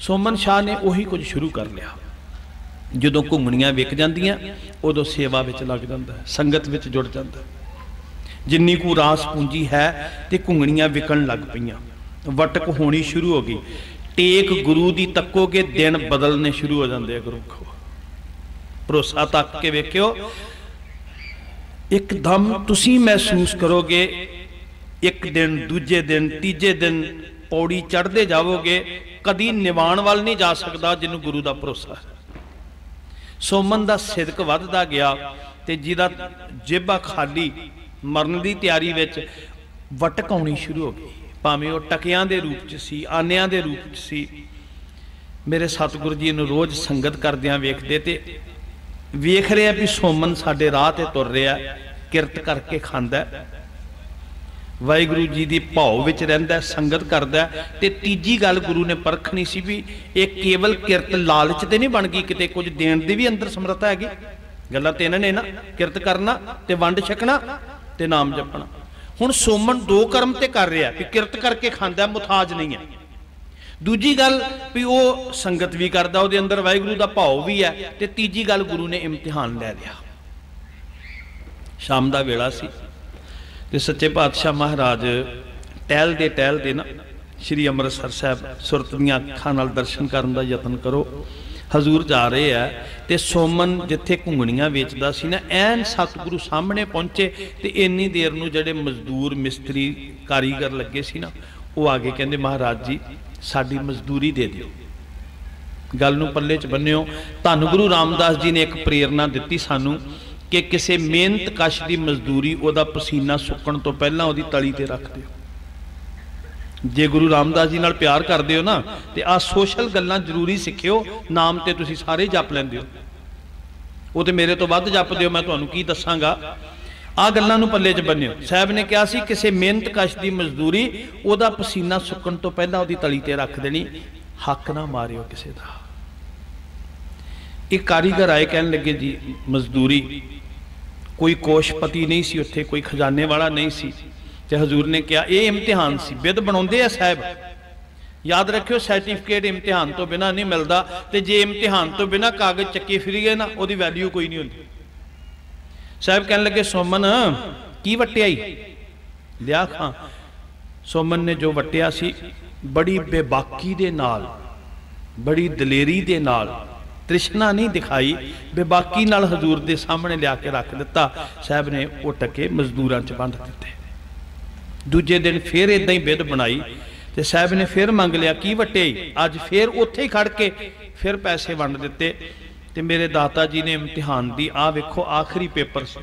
ਸੋਮਨ ਸ਼ਾਹ ਨੇ ਉਹੀ ਕੁਝ ਸ਼ੁਰੂ ਕਰ ਲਿਆ। ਜਦੋਂ ਘੁੰਗਣੀਆਂ ਵਿਕ ਜਾਂਦੀਆਂ, ਉਦੋਂ ਸੇਵਾ ਵਿੱਚ ਲੱਗ ਜਾਂਦਾ, ਸੰਗਤ ਵਿੱਚ ਜੁੜ ਜਾਂਦਾ। ਜਿੰਨੀ ਕੁ ਰਾਸ ਪੂੰਜੀ ਹੈ ਤੇ ਘੁੰਗਣੀਆਂ ਵਿਕਣ ਲੱਗ ਪਈਆਂ। ਵਟਕ ਹੋਣੀ ਸ਼ੁਰੂ ਹੋ ਗਈ। ਟੇਕ ਗੁਰੂ ਦੀ ਤੱਕੋਗੇ, ਦਿਨ ਬਦਲਨੇ ਸ਼ੁਰੂ ਹੋ ਜਾਂਦੇ ਆ ਗੁਰੂ ਕੋ। ਭਰੋਸਾ ਤੱਕ ਕੇ ਵੇਖਿਓ, ਇੱਕਦਮ ਤੁਸੀਂ ਮਹਿਸੂਸ ਕਰੋਗੇ, ਇੱਕ ਦਿਨ, ਦੂਜੇ ਦਿਨ, ਤੀਜੇ ਦਿਨ ਪੌੜੀ ਚੜ੍ਹਦੇ ਜਾਵੋਗੇ, ਕਦੀ ਨਿਵਾਣ ਵੱਲ ਨਹੀਂ ਜਾ ਸਕਦਾ ਜਿਹਨੂੰ ਗੁਰੂ ਦਾ ਭਰੋਸਾ ਹੈ। ਸੋਮਨ ਦਾ ਸਿਦਕ ਵੱਧਦਾ ਗਿਆ ਤੇ ਜਿਹਦਾ ਜੇਬਾ ਖਾਲੀ, ਮਰਨ ਦੀ ਤਿਆਰੀ ਵਿੱਚ ਵਟਕਾਉਣੀ ਸ਼ੁਰੂ ਹੋ ਗਈ। ਭਾਵੇਂ ਉਹ ਟਕਿਆਂ ਦੇ ਰੂਪ 'ਚ ਸੀ, ਆਨਿਆਂ ਦੇ ਰੂਪ 'ਚ ਸੀ, ਮੇਰੇ ਸਤਿਗੁਰੂ ਜੀ ਨੂੰ ਰੋਜ਼ ਸੰਗਤ ਕਰਦਿਆਂ ਵੇਖਦੇ ਤੇ ਵੇਖ ਰਿਹਾ ਵੀ ਸੋਮਨ ਸਾਡੇ ਰਾਹ ਤੇ ਤੁਰ ਰਿਹਾ, ਕਿਰਤ ਕਰਕੇ ਖਾਂਦਾ। ਵਾਹਿਗੁਰੂ ਜੀ ਦੀ ਭਾਉ ਵਿੱਚ ਰਹਿੰਦਾ, ਸੰਗਤ ਕਰਦਾ ਤੇ ਤੀਜੀ ਗੱਲ ਗੁਰੂ ਨੇ ਪਰਖਣੀ ਸੀ ਵੀ ਇਹ ਕੇਵਲ ਕਿਰਤ ਲਾਲਚ ਤੇ ਨਹੀਂ ਬਣ ਗਈ, ਕਿਤੇ ਕੁਝ ਦੇਣ ਦੀ ਵੀ ਅੰਦਰ ਸਮਰੱਥਾ ਹੈਗੀ। ਗੱਲਾਂ ਤੇ ਇਹਨਾਂ ਨੇ ਨਾ, ਕਿਰਤ ਕਰਨਾ ਤੇ ਵੰਡ ਛਕਣਾ ਤੇ ਨਾਮ ਜਪਣਾ। ਹੁਣ ਸੋਮਨ ਦੋ ਕਰਮ ਤੇ ਕਰ ਰਿਹਾ ਵੀ ਕਿਰਤ ਕਰਕੇ ਖਾਂਦਾ, ਮੁਥਾਜ ਨਹੀਂ ਹੈ। ਦੂਜੀ ਗੱਲ ਵੀ ਉਹ ਸੰਗਤ ਵੀ ਕਰਦਾ, ਉਹਦੇ ਅੰਦਰ ਵਾਹਿਗੁਰੂ ਦਾ ਭਾਵ ਵੀ ਹੈ ਤੇ ਤੀਜੀ ਗੱਲ ਗੁਰੂ ਨੇ ਇਮਤਿਹਾਨ ਲੈ ਲਿਆ। ਸ਼ਾਮ ਦਾ ਵੇਲਾ ਸੀ ਤੇ ਸੱਚੇ ਪਾਤਸ਼ਾਹ ਮਹਾਰਾਜ ਟਹਿਲ ਦੇ ਟਹਿਲ ਦੇ ਨਾ, ਸ਼੍ਰੀ ਅੰਮ੍ਰਿਤਸਰ ਸਾਹਿਬ ਸੁਰਤ ਦੀਆਂ ਅੱਖਾਂ ਨਾਲ ਦਰਸ਼ਨ ਕਰਨ ਦਾ ਯਤਨ ਕਰੋ। ਹਜ਼ੂਰ ਜਾ ਰਹੇ ਆ ਤੇ ਸੋਮਨ ਜਿੱਥੇ ਘੁੰਗਣੀਆਂ ਵੇਚਦਾ ਸੀ ਨਾ, ਐਨ ਸਤਿਗੁਰੂ ਸਾਹਮਣੇ ਪਹੁੰਚੇ ਤੇ ਇੰਨੀ ਦੇਰ ਨੂੰ ਜਿਹੜੇ ਮਜ਼ਦੂਰ ਮਿਸਤਰੀ ਕਾਰੀਗਰ ਲੱਗੇ ਸੀ ਨਾ, ਉਹ ਆ ਕੇ ਕਹਿੰਦੇ, ਮਹਾਰਾਜ ਜੀ, ਸਾਡੀ ਮਜ਼ਦੂਰੀ ਦੇ ਦਿਓ। ਗੱਲ ਨੂੰ ਪੱਲੇ 'ਚ ਬੰਨਿਓ। ਧੰਨ ਗੁਰੂ ਰਾਮਦਾਸ ਜੀ ਨੇ ਇੱਕ ਪ੍ਰੇਰਣਾ ਦਿੱਤੀ ਸਾਨੂੰ ਕਿ ਕਿਸੇ ਮਿਹਨਤ ਕਸ਼ ਦੀ ਮਜ਼ਦੂਰੀ ਉਹਦਾ ਪਸੀਨਾ ਸੁੱਕਣ ਤੋਂ ਪਹਿਲਾਂ ਉਹਦੀ ਤਲੀ ਤੇ ਰੱਖ ਦਿਓ। ਜੇ ਗੁਰੂ ਰਾਮਦਾਸ ਜੀ ਨਾਲ ਪਿਆਰ ਕਰਦੇ ਹੋ ਨਾ, ਤੇ ਆ ਸੋਸ਼ਲ ਗੱਲਾਂ ਜ਼ਰੂਰੀ ਸਿੱਖਿਓ, ਨਾਮ ਤੇ ਤੁਸੀਂ ਸਾਰੇ ਜਪ ਲੈਂਦੇ ਹੋ। ਉਹ ਤੇ ਮੇਰੇ ਤੋਂ ਵੱਧ ਜਪਦੇ ਹੋ, ਮੈਂ ਤੁਹਾਨੂੰ ਕੀ ਦੱਸਾਂਗਾ? ਆ ਗੱਲਾਂ ਨੂੰ ਪੱਲੇ 'ਚ ਬੰਨਿਓ। ਸਾਹਿਬ ਨੇ ਕਿਹਾ ਸੀ, ਕਿਸੇ ਮਿਹਨਤ ਕਸ਼ ਦੀ ਮਜ਼ਦੂਰੀ, ਉਹਦਾ ਪਸੀਨਾ ਸੁੱਕਣ ਤੋਂ ਪਹਿਲਾਂ ਉਹਦੀ ਤਲੀ ਤੇ ਰੱਖ ਦੇਣੀ। ਹੱਕ ਨਾ ਮਾਰਿਓ ਕਿਸੇ ਦਾ। ਇਹ ਕਾਰੀਗਰ ਆਏ ਕਹਿਣ ਲੱਗੇ, ਜੀ, ਮਜ਼ਦੂਰੀ, ਕੋਈ ਕੋਸ਼ਪਤੀ ਨਹੀਂ ਸੀ ਉੱਥੇ, ਕੋਈ ਖਜ਼ਾਨੇ ਵਾਲਾ ਨਹੀਂ ਸੀ। ਤੇ ਹਜ਼ੂਰ ਨੇ ਕਿਹਾ, ਇਹ ਇਮਤਿਹਾਨ ਸੀ। ਵਿਦ ਬਣਾਉਂਦੇ ਆ ਸਾਹਿਬ। ਯਾਦ ਰੱਖਿਓ ਸਰਟੀਫਿਕੇਟ ਇਮਤਿਹਾਨ ਤੋਂ ਬਿਨਾ ਨਹੀਂ ਮਿਲਦਾ ਤੇ ਜੇ ਇਮਤਿਹਾਨ ਤੋਂ ਬਿਨਾ ਕਾਗਜ਼ ਚੱਕੇ ਫਿਰੀਏ ਨਾ, ਉਹਦੀ ਵੈਲਿਊ ਕੋਈ ਨਹੀਂ ਹੁੰਦੀ। ਸਾਹਿਬ ਕਹਿਣ ਲੱਗੇ, ਸੋਮਨ, ਕੀ ਵਟਿਆਈ ਲਿਆ ਖਾਂ। ਸੋਮਨ ਨੇ ਜੋ ਵਟਿਆ ਸੀ, ਬੜੀ ਬੇਬਾਕੀ ਦੇ ਨਾਲ, ਬੜੀ ਦਲੇਰੀ ਦੇ ਨਾਲ, ਤ੍ਰਿਸ਼ਨਾ ਨਹੀਂ ਦਿਖਾਈ, ਬੇਬਾਕੀ ਨਾਲ ਹਜ਼ੂਰ ਦੇ ਸਾਹਮਣੇ ਲਿਆ ਕੇ ਰੱਖ ਦਿੱਤਾ। ਸਾਹਿਬ ਨੇ ਉਹ ਟਕੇ ਮਜ਼ਦੂਰਾਂ 'ਚ ਵੰਡ ਦਿੱਤੇ। ਦੂਜੇ ਦਿਨ ਫੇਰ ਇਦਾਂ ਹੀ ਵਿਧ ਬਣਾਈ ਤੇ ਸਾਹਿਬ ਨੇ ਫੇਰ ਮੰਗ ਲਿਆ, ਕੀ ਵਟੇ ਅੱਜ ਫੇਰ ਉੱਥੇ ਹੀ ਖੜ ਕੇ ਫਿਰ ਪੈਸੇ ਵੰਡ ਦਿੱਤੇ ਤੇ ਮੇਰੇ ਦਾਤਾ ਜੀ ਨੇ ਇਮਤਿਹਾਨ ਦੀ ਆ ਵੇਖੋ, ਆਖਰੀ ਪੇਪਰ ਸੀ।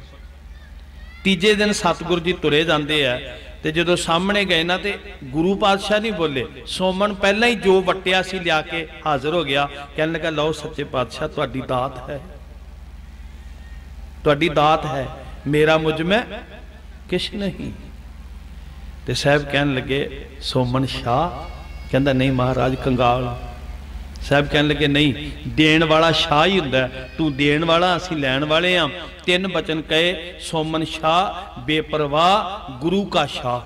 ਤੀਜੇ ਦਿਨ ਸਤਿਗੁਰੂ ਜੀ ਤੁਰੇ ਜਾਂਦੇ ਆ ਤੇ ਜਦੋਂ ਸਾਹਮਣੇ ਗਏ ਨਾ ਤੇ ਗੁਰੂ ਪਾਤਸ਼ਾਹ ਨਹੀਂ ਬੋਲੇ ਸੋਮਣ ਪਹਿਲਾਂ ਹੀ ਜੋ ਵਟਿਆ ਸੀ ਲਿਆ ਕੇ ਹਾਜ਼ਰ ਹੋ ਗਿਆ, ਕਹਿਣ ਲੱਗਾ, ਲਓ ਸੱਚੇ ਪਾਤਸ਼ਾਹ, ਤੁਹਾਡੀ ਦਾਤ ਹੈ। ਤੁਹਾਡੀ ਦਾਤ ਹੈ। ਮੇਰਾ ਮੁਝ ਮੈਂ ਕਿਛ ਨਹੀਂ। ਤੇ ਸਾਹਿਬ ਕਹਿਣ ਲੱਗੇ ਸੋਮਨ ਸ਼ਾਹ? ਕਹਿੰਦਾ, ਨਹੀਂ ਮਹਾਰਾਜ, ਕੰਗਾਲ। ਸਾਹਿਬ ਕਹਿਣ ਲੱਗੇ, ਨਹੀਂ, ਦੇਣ ਵਾਲਾ ਸ਼ਾਹ ਹੀ ਹੁੰਦਾ ਤੂੰ ਦੇਣ ਵਾਲਾ, ਅਸੀਂ ਲੈਣ ਵਾਲੇ ਆ। ਤਿੰਨ ਬਚਨ ਕਹੇ ਸੋਮਨ ਸ਼ਾਹ, ਬੇਪਰਵਾਹ, ਗੁਰੂ ਕਾ ਸ਼ਾਹ।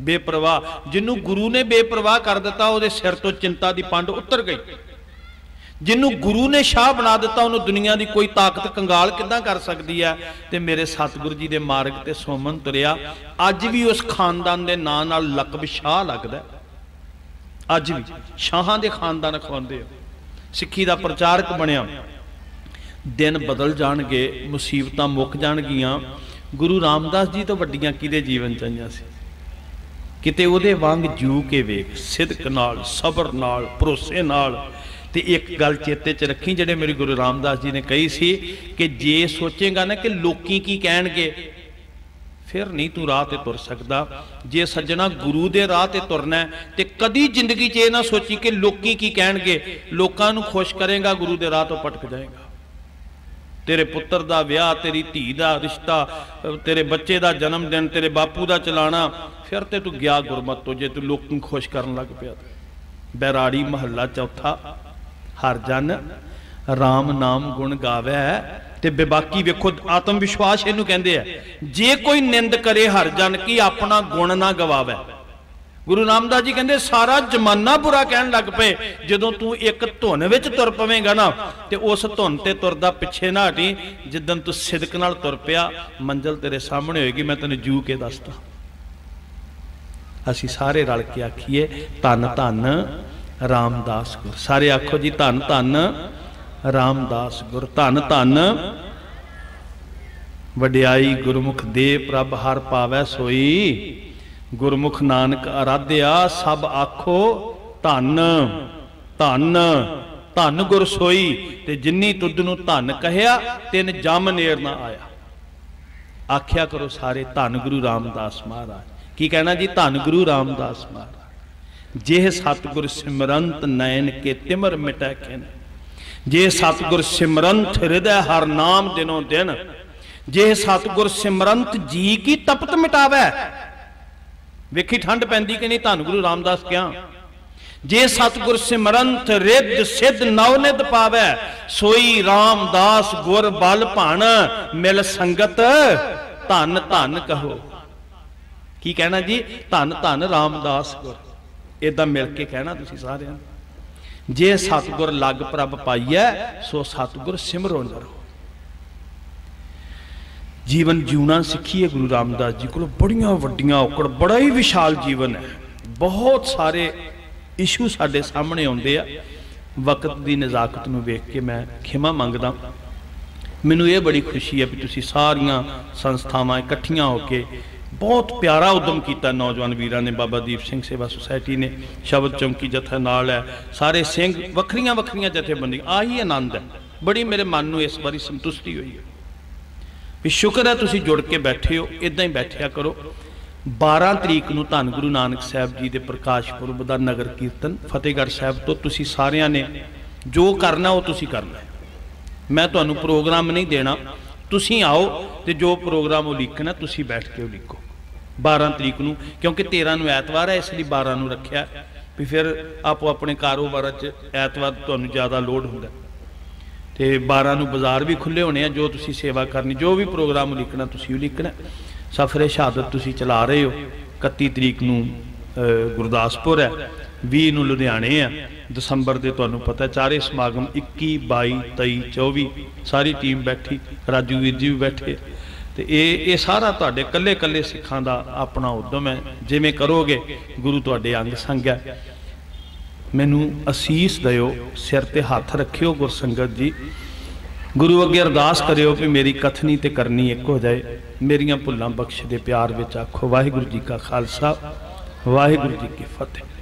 ਬੇਪਰਵਾਹ। ਜਿਹਨੂੰ ਗੁਰੂ ਨੇ ਬੇਪਰਵਾਹ ਕਰ ਦਿੱਤਾ, ਉਹਦੇ ਸਿਰ ਤੋਂ ਚਿੰਤਾ ਦੀ ਪੰਡ ਉਤਰ ਗਈ। ਜਿਹਨੂੰ ਗੁਰੂ ਨੇ ਸ਼ਾਹ ਬਣਾ ਦਿੱਤਾ, ਉਹਨੂੰ ਦੁਨੀਆ ਦੀ ਕੋਈ ਤਾਕਤ ਕੰਗਾਲ ਕਿੱਦਾਂ ਕਰ ਸਕਦੀ ਹੈ? ਤੇ ਮੇਰੇ ਸਤਿਗੁਰੂ ਜੀ ਦੇ ਮਾਰਗ ਤੇ ਸੋਮਨ ਤੁਰਿਆ। ਅੱਜ ਵੀ ਉਸ ਖਾਨਦਾਨ ਦੇ ਨਾਂ ਨਾਲ ਲਕਬ ਸ਼ਾਹ ਲੱਗਦਾ ਅੱਜ ਵੀ ਸ਼ਾਹਾਂ ਦੇ ਖਾਨਦਾਨ ਖਵਾਉਂਦੇ ਆ। ਸਿੱਖੀ ਦਾ ਪ੍ਰਚਾਰਕ ਬਣਿਆ। ਦਿਨ ਬਦਲ ਜਾਣਗੇ, ਮੁਸੀਬਤਾਂ ਮੁੱਕ ਜਾਣਗੀਆਂ। ਗੁਰੂ ਰਾਮਦਾਸ ਜੀ ਤੋਂ ਵੱਡੀਆਂ ਕਿਹਦੇ ਜੀਵਨ ਚ ਆਈਆਂ ਸੀ? ਕਿਤੇ ਉਹਦੇ ਵਾਂਗ ਜੂ ਕੇ ਵੇਖ, ਸਿਦਕ ਨਾਲ, ਸਬਰ ਨਾਲ, ਭਰੋਸੇ ਨਾਲ। ਤੇ ਇੱਕ ਗੱਲ ਚੇਤੇ 'ਚ ਰੱਖੀ ਜਿਹੜੇ ਮੇਰੇ ਗੁਰੂ ਰਾਮਦਾਸ ਜੀ ਨੇ ਕਹੀ ਸੀ ਕਿ ਜੇ ਸੋਚੇਗਾ ਨਾ ਕਿ ਲੋਕੀ ਕੀ ਕਹਿਣਗੇ ਫਿਰ ਨਹੀਂ ਤੂੰ ਰਾਹ ਤੇ ਤੁਰ ਸਕਦਾ। ਜੇ ਸੱਜਣਾ ਗੁਰੂ ਦੇ ਰਾਹ ਤੇ ਤੁਰਨਾ ਹੈ, ਤੇ ਕਦੀ ਜ਼ਿੰਦਗੀ 'ਚ ਇਹ ਨਾ ਸੋਚੀ ਕਿ ਲੋਕੀ ਕੀ ਕਹਿਣਗੇ ਲੋਕਾਂ ਨੂੰ ਖੁਸ਼ ਕਰੇਗਾ ਗੁਰੂ ਦੇ ਰਾਹ ਤੋਂ ਭਟਕ ਜਾਏਗਾ। ਤੇਰੇ ਪੁੱਤਰ ਦਾ ਵਿਆਹ ਤੇਰੀ ਧੀ ਦਾ ਰਿਸ਼ਤਾ ਤੇਰੇ ਬੱਚੇ ਦਾ ਜਨਮ ਦਿਨ ਤੇਰੇ ਬਾਪੂ ਦਾ ਚਲਾਣਾ ਫਿਰ ਤੇ ਤੂੰ ਗਿਆ ਗੁਰਮਤ ਤੋਂ ਜੇ ਤੂੰ ਲੋਕਾਂ ਨੂੰ ਖੁਸ਼ ਕਰਨ ਲੱਗ ਪਿਆ ਬੈਰਾੜੀ ਮਹੱਲਾ ਚੌਥਾ। ਹਰ ਜਨ RAM ਨਾਮ ਗੁਣ ਗਾਵੇ। ਤੇ ਬੇਬਾਕੀ ਵੇਖੋ, ਆਤਮ ਵਿਸ਼ਵਾਸ ਇਹਨੂੰ ਕਹਿੰਦੇ ਆ। ਜੇ ਕੋਈ ਨਿੰਦ ਕਰੇ ਹਰ ਜਨ ਕੀ ਆਪਣਾ ਗੁਣ ਨਾ ਗਵਾਵੇ। ਗੁਰੂ ਰਾਮਦਾਸ ਜੀ ਕਹਿੰਦੇ, ਸਾਰਾ ਜਮਾਨਾ ਬੁਰਾ ਕਹਿਣ ਲੱਗ ਪਏ। ਜਦੋਂ ਤੂੰ ਇੱਕ ਧੁਨ ਵਿੱਚ ਤੁਰ ਪਵੇਂਗਾ ਨਾ, ਤੇ ਉਸ ਧੁਨ ਤੇ ਤੁਰਦਾ ਪਿੱਛੇ ਨਾ ਹਟੀ। ਜਿੱਦਨ ਤੂੰ ਸਿਦਕ ਨਾਲ ਤੁਰ ਪਿਆ, ਮੰਜ਼ਲ ਤੇਰੇ ਸਾਹਮਣੇ ਹੋਏਗੀ, ਮੈਂ ਤੈਨੂੰ ਜੂ ਕੇ ਦੱਸਦਾ। ਅਸੀਂ ਸਾਰੇ ਰਲ ਕੇ ਆਖੀਏ, ਧੰਨ ਧੰਨ ਰਾਮਦਾਸ ਗੁਰ। ਸਾਰੇ ਆਖੋ ਜੀ ਧੰਨ ਧੰਨ, ਰਾਮਦਾਸ ਗੁਰ। ਧੰਨ ਧੰਨ। ਵਡਿਆਈ ਗੁਰਮੁਖ ਦੇ ਪ੍ਰਭ ਹਰ ਪਾਵੈ ਸੋਈ। ਗੁਰਮੁਖ ਨਾਨਕ ਆਰਾਧਿਆ ਸਭ ਆਖੋ ਧੰਨ। ਧੰਨ ਧੰਨ ਗੁਰ ਸੋਈ। ਤੇ ਜਿੰਨੀ ਤੁਧ ਨੂੰ ਧੰਨ ਕਹਿਆ, ਤਿੰਨ ਜਮ ਨੇਰ ਨਾ ਆਇਆ। ਆਖਿਆ ਕਰੋ ਸਾਰੇ ਧੰਨ ਗੁਰੂ ਰਾਮਦਾਸ ਮਹਾਰਾਜ। ਕੀ ਕਹਿਣਾ ਜੀ? ਧੰਨ ਗੁਰੂ ਰਾਮਦਾਸ ਮਹਾਰਾਜ। ਜੇ ਸਤਿਗੁਰ ਸਿਮਰੰਤ ਨੈਣ ਕੇ ਤਿਮਰ ਮਿਟੈ ਖਿਨ ਜੇ ਸਤਿਗੁਰ ਸਿਮਰੰਤ ਹਿਰਦੈ ਹਰ ਨਾਮ ਦਿਨੋ ਦਿਨ। ਜੇ ਸਤਿਗੁਰ ਸਿਮਰੰਤ ਜੀ ਕੀ ਤਪਤ ਮਿਟਾਵੈ। ਵੇਖੀ ਠੰਡ ਪੈਂਦੀ ਕਿ ਨਹੀਂ, ਧੰਨ ਗੁਰੂ ਰਾਮਦਾਸ ਕਿਹਾ ਜੇ ਸਤਿਗੁਰ ਸਿਮਰੰਤ ਰਿੱਧ ਸਿੱਧ ਨਵ ਨਿਧ ਪਾਵੈ। ਸੋਈ ਰਾਮਦਾਸ ਗੁਰ ਬਲ ਭਣ ਮਿਲ ਸੰਗਤ, ਧੰਨ ਧੰਨ ਕਹੋ। ਕੀ ਕਹਿਣਾ ਜੀ? ਧੰਨ ਧੰਨ ਰਾਮਦਾਸ ਗੁਰ। ਇਦਾਂ ਮਿਲ ਕੇ ਕਹਿਣਾ ਤੁਸੀਂ ਸਾਰਿਆਂ ਨੇ। ਜੇ ਸਤਿਗੁਰ ਲੱਗ ਪ੍ਰਭ ਪਾਈਐ, ਸੋ ਸਤਿਗੁਰ ਸਿਮਰੋ ਨਰੋ ਜੀਵਨ ਜਿਉਣਾ ਸਿੱਖੀਏ ਗੁਰੂ ਰਾਮਦਾਸ ਜੀ ਕੋਲ। ਬੜੀਆਂ ਵੱਡੀਆਂ ਔਕੜ, ਬੜਾ ਹੀ ਵਿਸ਼ਾਲ ਜੀਵਨ ਹੈ। ਬਹੁਤ ਸਾਰੇ ਇਸ਼ੂ ਸਾਡੇ ਸਾਹਮਣੇ ਆਉਂਦੇ ਆ। ਵਕਤ ਦੀ ਨਜ਼ਾਕਤ ਨੂੰ ਵੇਖ ਕੇ ਮੈਂ ਖਿਮਾ ਮੰਗਦਾ ਮੈਨੂੰ ਇਹ ਬੜੀ ਖੁਸ਼ੀ ਹੈ ਵੀ ਤੁਸੀਂ ਸਾਰੀਆਂ ਸੰਸਥਾਵਾਂ ਇਕੱਠੀਆਂ ਹੋ ਕੇ ਬਹੁਤ ਪਿਆਰਾ ਉਦਮ ਕੀਤਾ ਨੌਜਵਾਨ ਵੀਰਾਂ ਨੇ, ਬਾਬਾ ਦੀਪ ਸਿੰਘ ਸੇਵਾ ਸੁਸਾਇਟੀ ਨੇ, ਸ਼ਬਦ ਚੌਂਕੀ ਜਥਾ ਨਾਲ ਹੈ, ਸਾਰੇ ਸਿੰਘ ਵੱਖਰੀਆਂ ਵੱਖਰੀਆਂ ਜਥੇਬੰਦੀ ਆਹੀ ਆਨੰਦ ਹੈ। ਬੜੀ ਮੇਰੇ ਮਨ ਨੂੰ ਇਸ ਵਾਰੀ ਸੰਤੁਸ਼ਟੀ ਹੋਈ ਹੈ ਵੀ ਸ਼ੁਕਰ ਹੈ ਤੁਸੀਂ ਜੁੜ ਕੇ ਬੈਠੇ ਹੋ ਇਦਾਂ ਹੀ ਬੈਠਿਆ ਕਰੋ। 12 ਤਰੀਕ ਨੂੰ ਧੰਨ ਗੁਰੂ ਨਾਨਕ ਸਾਹਿਬ ਜੀ ਦੇ ਪ੍ਰਕਾਸ਼ ਪੁਰਬ ਦਾ ਨਗਰ ਕੀਰਤਨ ਫਤਿਹਗੜ੍ਹ ਸਾਹਿਬ ਤੋਂ ਤੁਸੀਂ ਸਾਰਿਆਂ ਨੇ, ਜੋ ਕਰਨਾ ਉਹ ਤੁਸੀਂ ਕਰਨਾ ਮੈਂ ਤੁਹਾਨੂੰ ਪ੍ਰੋਗਰਾਮ ਨਹੀਂ ਦੇਣਾ, ਤੁਸੀਂ ਆਓ ਤੇ ਜੋ ਪ੍ਰੋਗਰਾਮ ਉਲੀਕਣਾ ਤੁਸੀਂ ਬੈਠ ਕੇ ਉਲੀਕੋ 12 ਤਰੀਕ ਨੂੰ, ਕਿਉਂਕਿ 13 ਨੂੰ ਐਤਵਾਰ ਹੈ, ਇਸ ਲਈ 12 ਨੂੰ ਰੱਖਿਆ। ਵੀ ਫਿਰ ਆਪੋ ਆਪਣੇ ਕਾਰੋਬਾਰਾਂ 'ਚ ਐਤਵਾਰ ਤੁਹਾਨੂੰ ਜ਼ਿਆਦਾ ਲੋਡ ਹੁੰਦਾ। ਤੇ 12 ਨੂੰ ਬਾਜ਼ਾਰ ਵੀ ਖੁੱਲੇ ਹੋਣੇ ਆ, ਜੋ ਤੁਸੀਂ ਸੇਵਾ ਕਰਨੀ, ਜੋ ਵੀ ਪ੍ਰੋਗਰਾਮ ਲਿਖਣਾ ਤੁਸੀਂ ਉਹ ਲਿਖਣਾ ਸਫਰੇ ਸ਼ਹਾਦਤ ਤੁਸੀਂ ਚਲਾ ਰਹੇ ਹੋ। 31 ਤਰੀਕ ਨੂੰ ਗੁਰਦਾਸਪੁਰ ਹੈ 20 ਨੂੰ ਲੁਧਿਆਣੇ ਆ। ਦਸੰਬਰ ਦੇ ਤੁਹਾਨੂੰ ਪਤਾ ਚਾਰੇ ਸਮਾਗਮ 21 22 23 24 ਸਾਰੀ ਟੀਮ ਬੈਠੀ, ਰਾਜੂ ਵੀਰ ਜੀ ਵੀ ਬੈਠੇ। ਤੇ ਇਹ ਇਹ ਸਾਰਾ ਤੁਹਾਡੇ ਕੱਲੇ ਕੱਲੇ ਸਿੱਖਾਂ ਦਾ ਆਪਣਾ ਉਦਮ ਹੈ। ਜਿਵੇਂ ਕਰੋਗੇ, ਗੁਰੂ ਤੁਹਾਡੇ ਅੰਗ ਸੰਗ ਹੈ। ਮੈਨੂੰ ਅਸੀਸ ਦਿਓ, ਸਿਰ ਤੇ ਹੱਥ ਰੱਖਿਓ ਗੁਰਸੰਗਤ ਜੀ। ਗੁਰੂ ਅੱਗੇ ਅਰਦਾਸ ਕਰਿਓ ਕਿ ਮੇਰੀ ਕਥਨੀ ਤੇ ਕਰਨੀ ਇੱਕ ਹੋ ਜਾਏ। ਮੇਰੀਆਂ ਭੁੱਲਾਂ ਬਖਸ਼ ਦੇ ਪਿਆਰ ਵਿੱਚ ਆਖੋ। ਵਾਹਿਗੁਰੂ ਜੀ ਕਾ ਖਾਲਸਾ, ਵਾਹਿਗੁਰੂ ਜੀ ਕੀ ਫਤਿਹ।